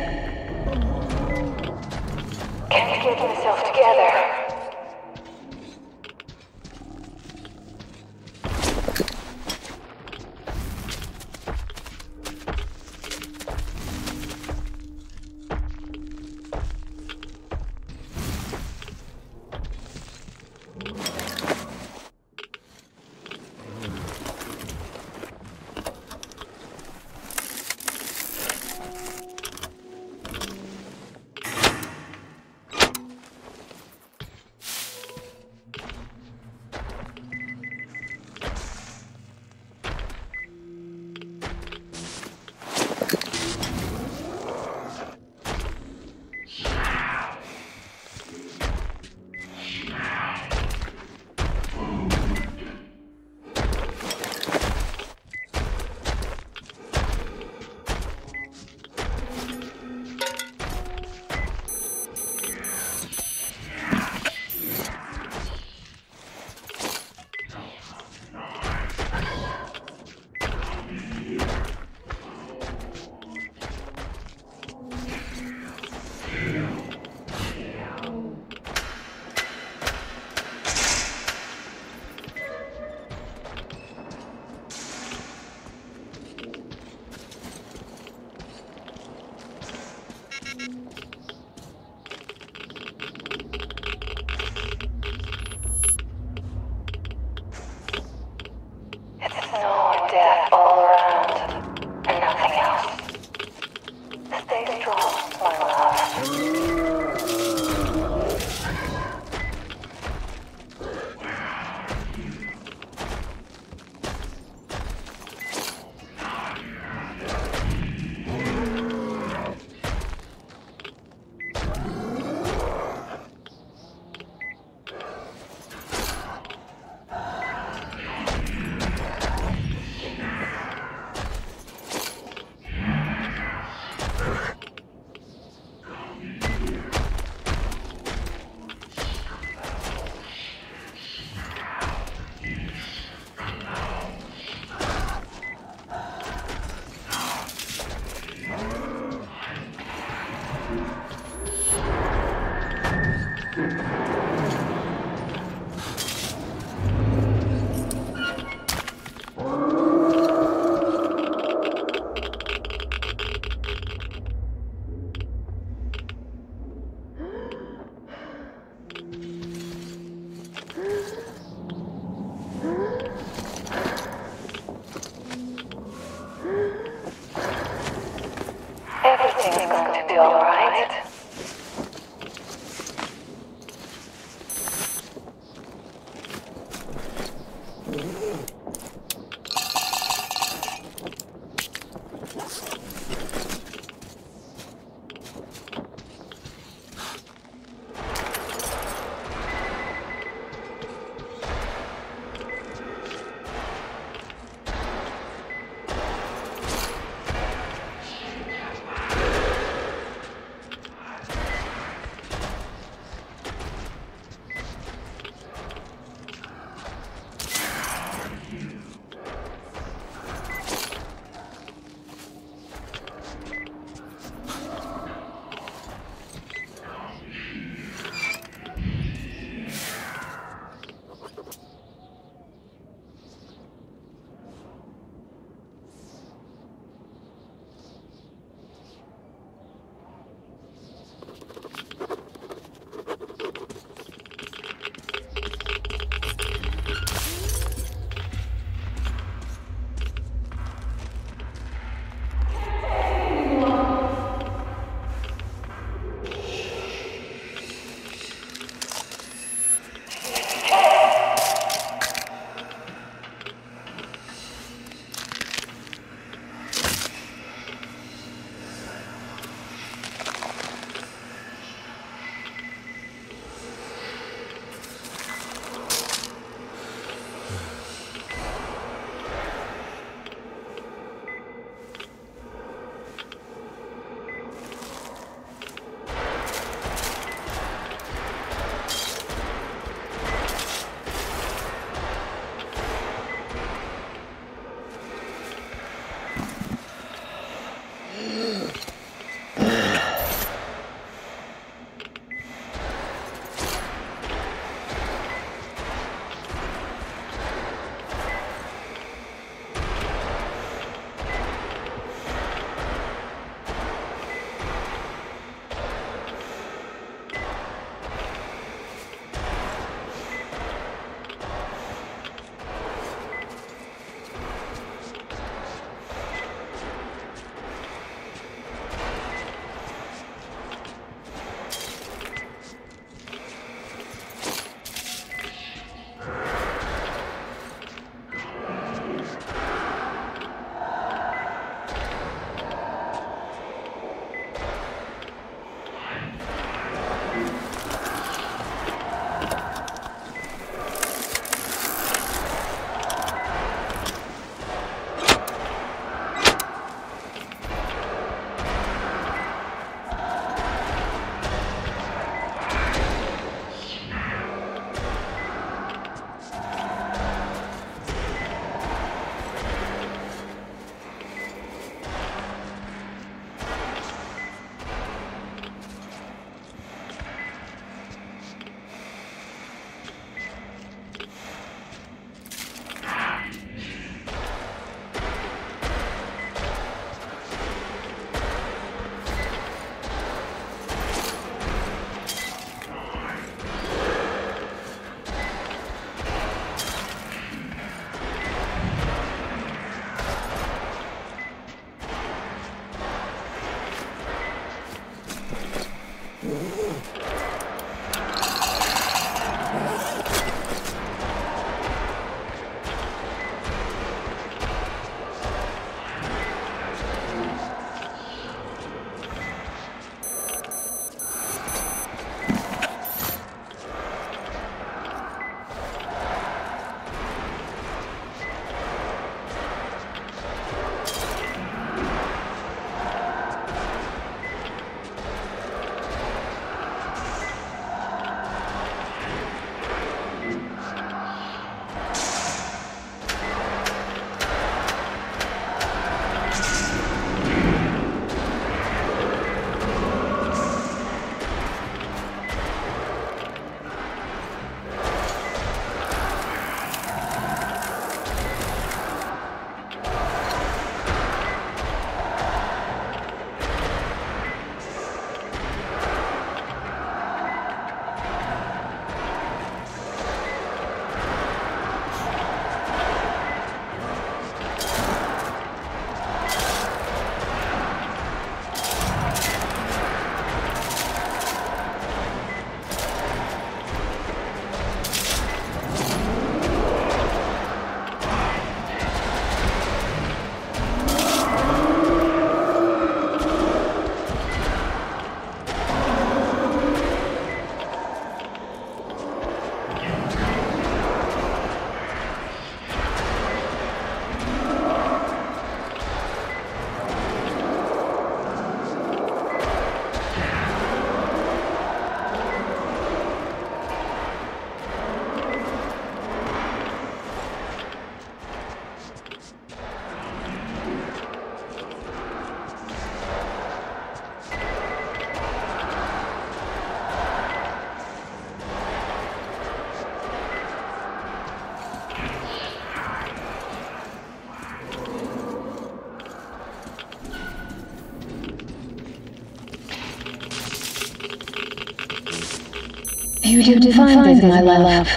You didn't, find, it, my love.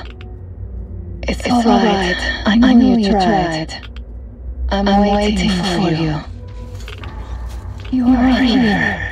It's, all right. I know, you tried. I'm, waiting, for you. You are here. So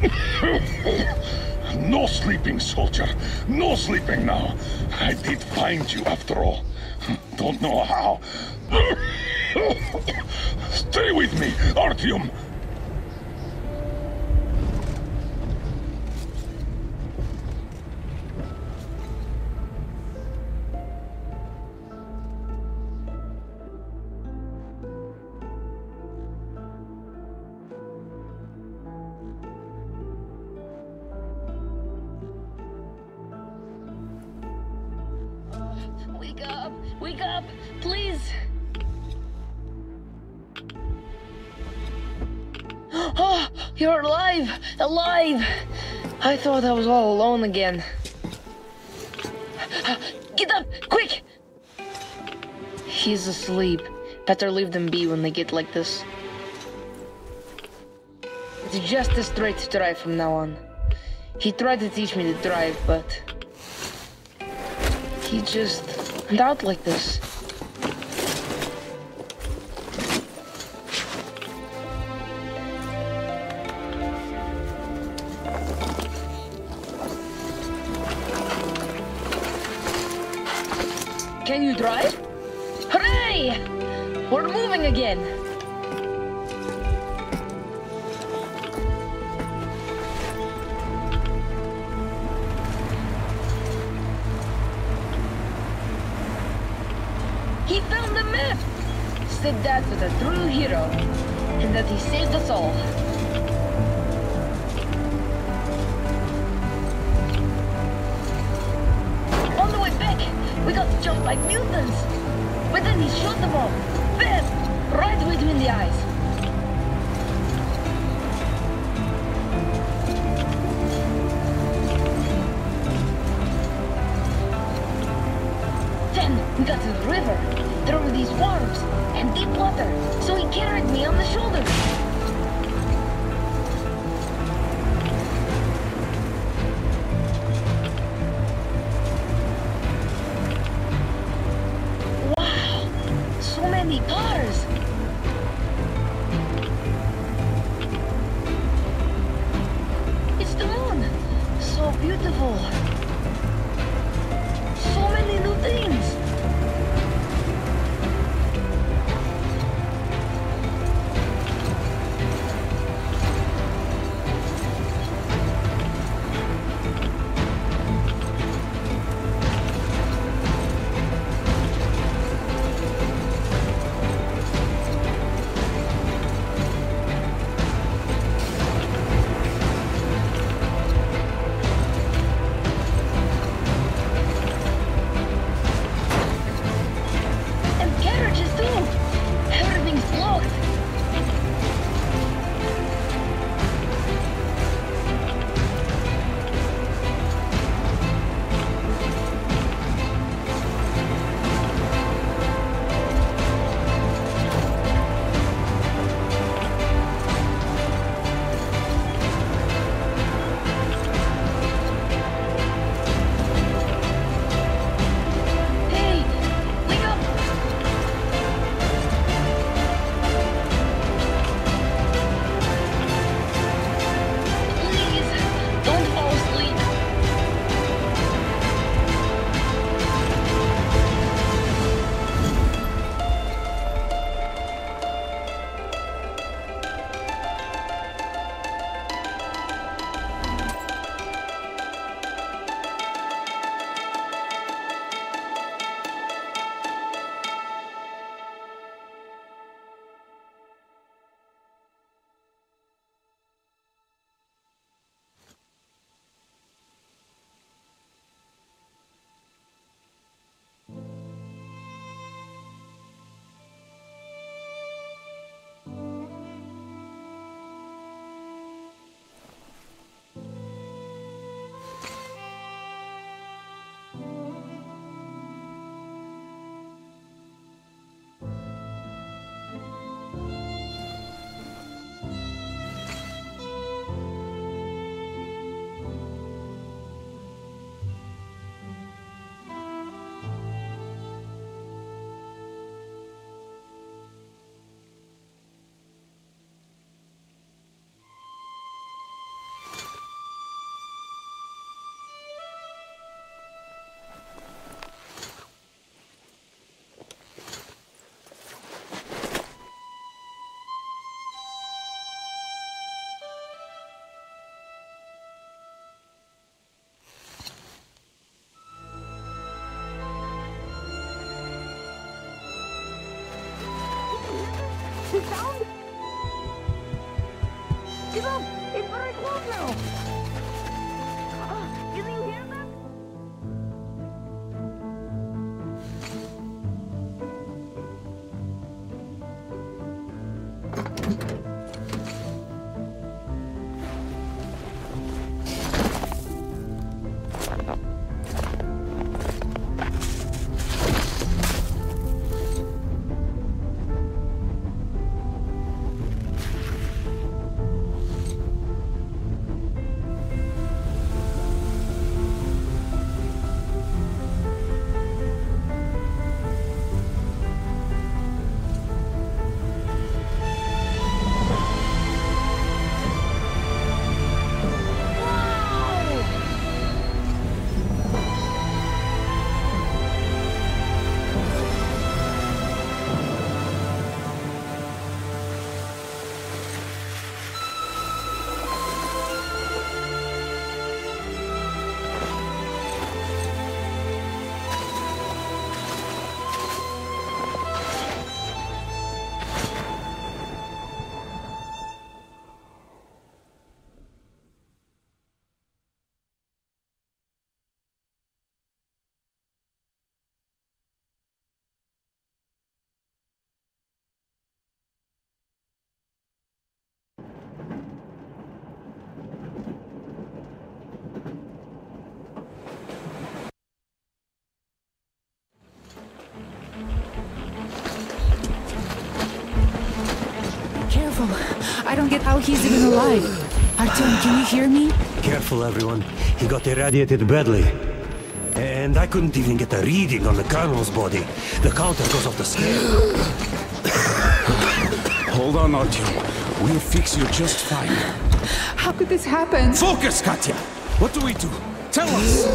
No sleeping, soldier. No sleeping now. I did find you after all. Don't know how. Stay with me, Artyom. I thought I was all alone again. Get up! Quick! He's asleep. Better leave them be when they get like this. It's just a straight to drive from now on. He tried to teach me to drive, but... He just went out like this. How he's even alive. Artyom, can you hear me? Careful, everyone. He got irradiated badly. And I couldn't even get a reading on the colonel's body. The counter goes off the scale. Hold on, Artyom. We'll fix you just fine. How could this happen? Focus, Katya! What do we do? Tell us!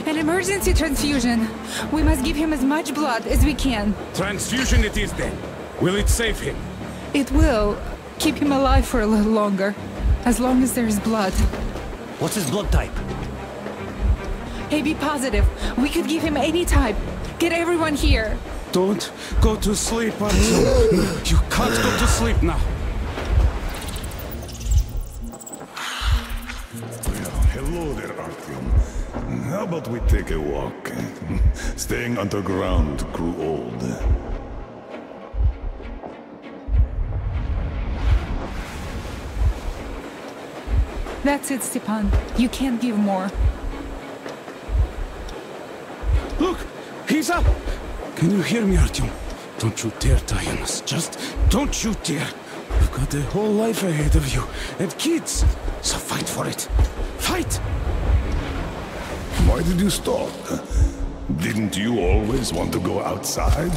An emergency transfusion. We must give him as much blood as we can. Transfusion it is then. Will it save him? It will keep him alive for a little longer. As long as there is blood. What's his blood type? AB positive. We could give him any type. Get everyone here. Don't go to sleep, Artyom. You can't go to sleep now. Well, Hello there, Artyom. How about we take a walk? Staying underground grew old. That's it, Stepan. You can't give more. Look! He's up! Can you hear me, Artyom? Don't you dare die on us. Just don't you dare. You've got a whole life ahead of you. And kids. So fight for it. Fight! Why did you stop? Didn't you always want to go outside?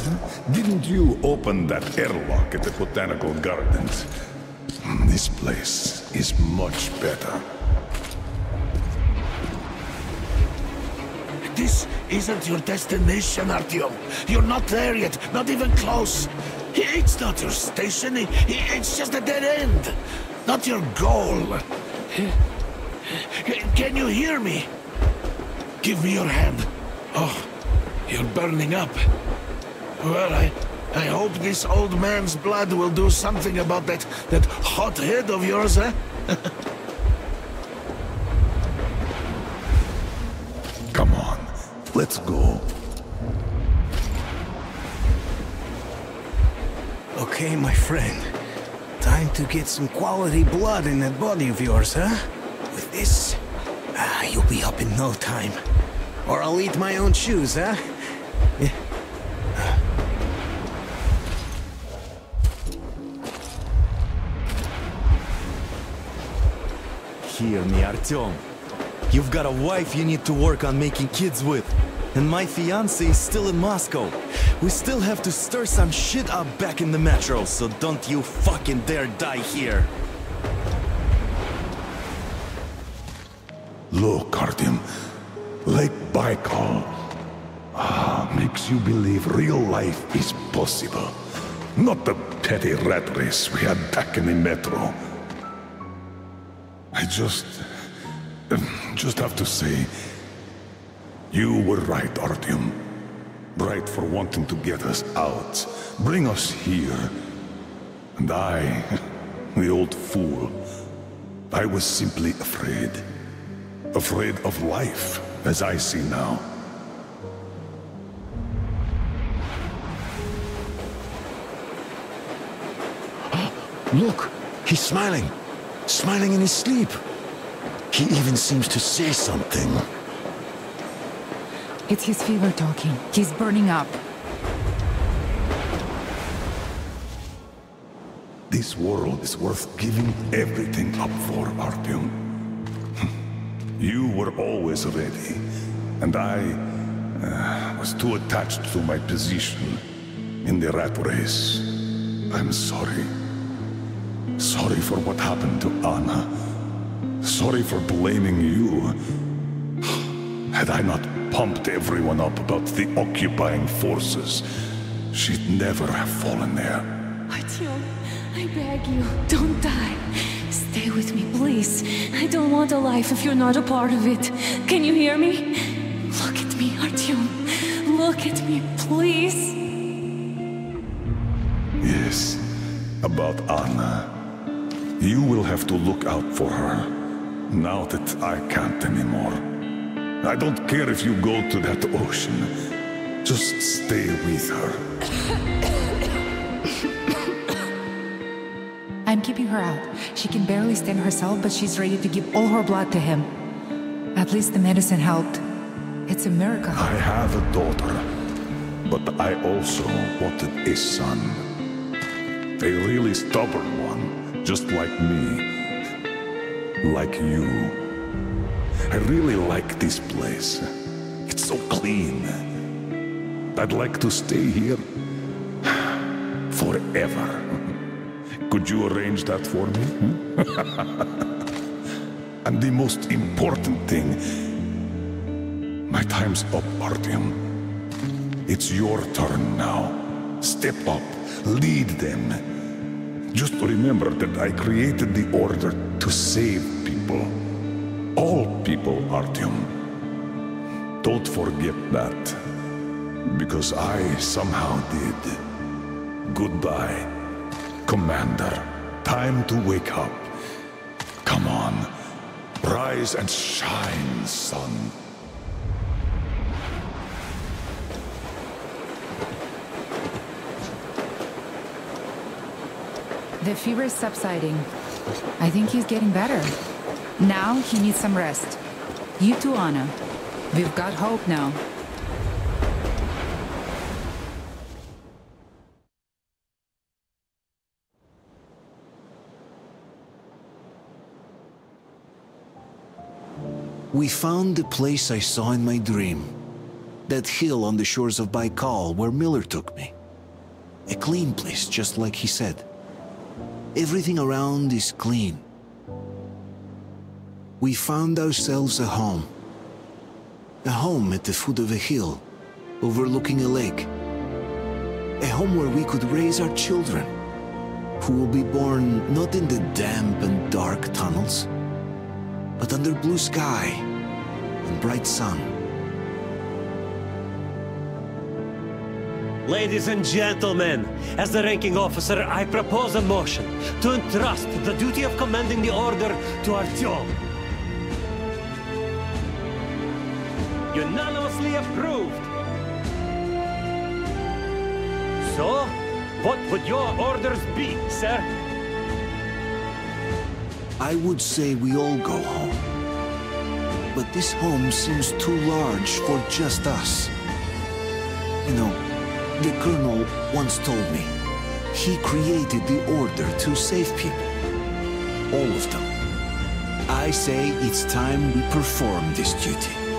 Didn't you open that airlock at the Botanical Gardens? This place is much better. This isn't your destination, Artyom. You're not there yet, not even close. It's not your station, it's just a dead end. Not your goal. Can you hear me? Give me your hand. Oh, you're burning up. Well, I... I hope this old man's blood will do something about that... that hot head of yours, eh? Come on, let's go. Okay, my friend. Time to get some quality blood in that body of yours, huh? With this, ah, you'll be up in no time. Or I'll eat my own shoes, huh? Yeah. Hear me, Artyom. You've got a wife you need to work on making kids with. And my fiance is still in Moscow. We still have to stir some shit up back in the metro, so don't you fucking dare die here. Look, Artyom. Lake Baikal ah, makes you believe real life is possible. Not the petty rat race we had back in the metro. I just... Um, just have to say... You were right, Artyom. Right for wanting to get us out. Bring us here. And I... the old fool... I was simply afraid. Afraid of life, as I see now. Look, he's smiling. Smiling in his sleep. He even seems to say something. It's his fever talking. He's burning up. This world is worth giving everything up for, Artyom. You were always ready, and I uh, was too attached to my position in the rat race. I'm sorry. Sorry for what happened to Anna. Sorry for blaming you. Had I not pumped everyone up about the occupying forces, she'd never have fallen there. Artyom, I beg you, don't die. Stay with me, please. I don't want a life if you're not a part of it. Can you hear me? Look at me, Artyom. Look at me, please. Yes, about Anna. You will have to look out for her, now that I can't anymore. I don't care if you go to that ocean. Just stay with her. I'm keeping her out. She can barely stand herself, but she's ready to give all her blood to him. At least the medicine helped. It's a miracle. I have a daughter, but I also wanted a son. A really stubborn one. Just like me. Like you. I really like this place. It's so clean. I'd like to stay here forever. Could you arrange that for me? Hmm? and the most important thing, my time's up, Artyom. It's your turn now. Step up, lead them. Just remember that I created the Order to save people. All people, Artyom. Don't forget that. Because I somehow did. Goodbye, Commander. Time to wake up. Come on. Rise and shine, son. The fever is subsiding. I think he's getting better. Now he needs some rest. You too, Anna. We've got hope now. We found the place I saw in my dream. That hill on the shores of Baikal where Miller took me. A clean place, just like he said. Everything around is clean. We found ourselves a home. A home at the foot of a hill, overlooking a lake. A home where we could raise our children, who will be born not in the damp and dark tunnels, but under blue sky and bright sun. Ladies and gentlemen, as the ranking officer, I propose a motion to entrust the duty of commanding the order to Artyom. Unanimously approved. So, what would your orders be, sir? I would say we all go home. But this home seems too large for just us. You know, the Colonel once told me, he created the Order to save people. All of them. I say it's time we perform this duty.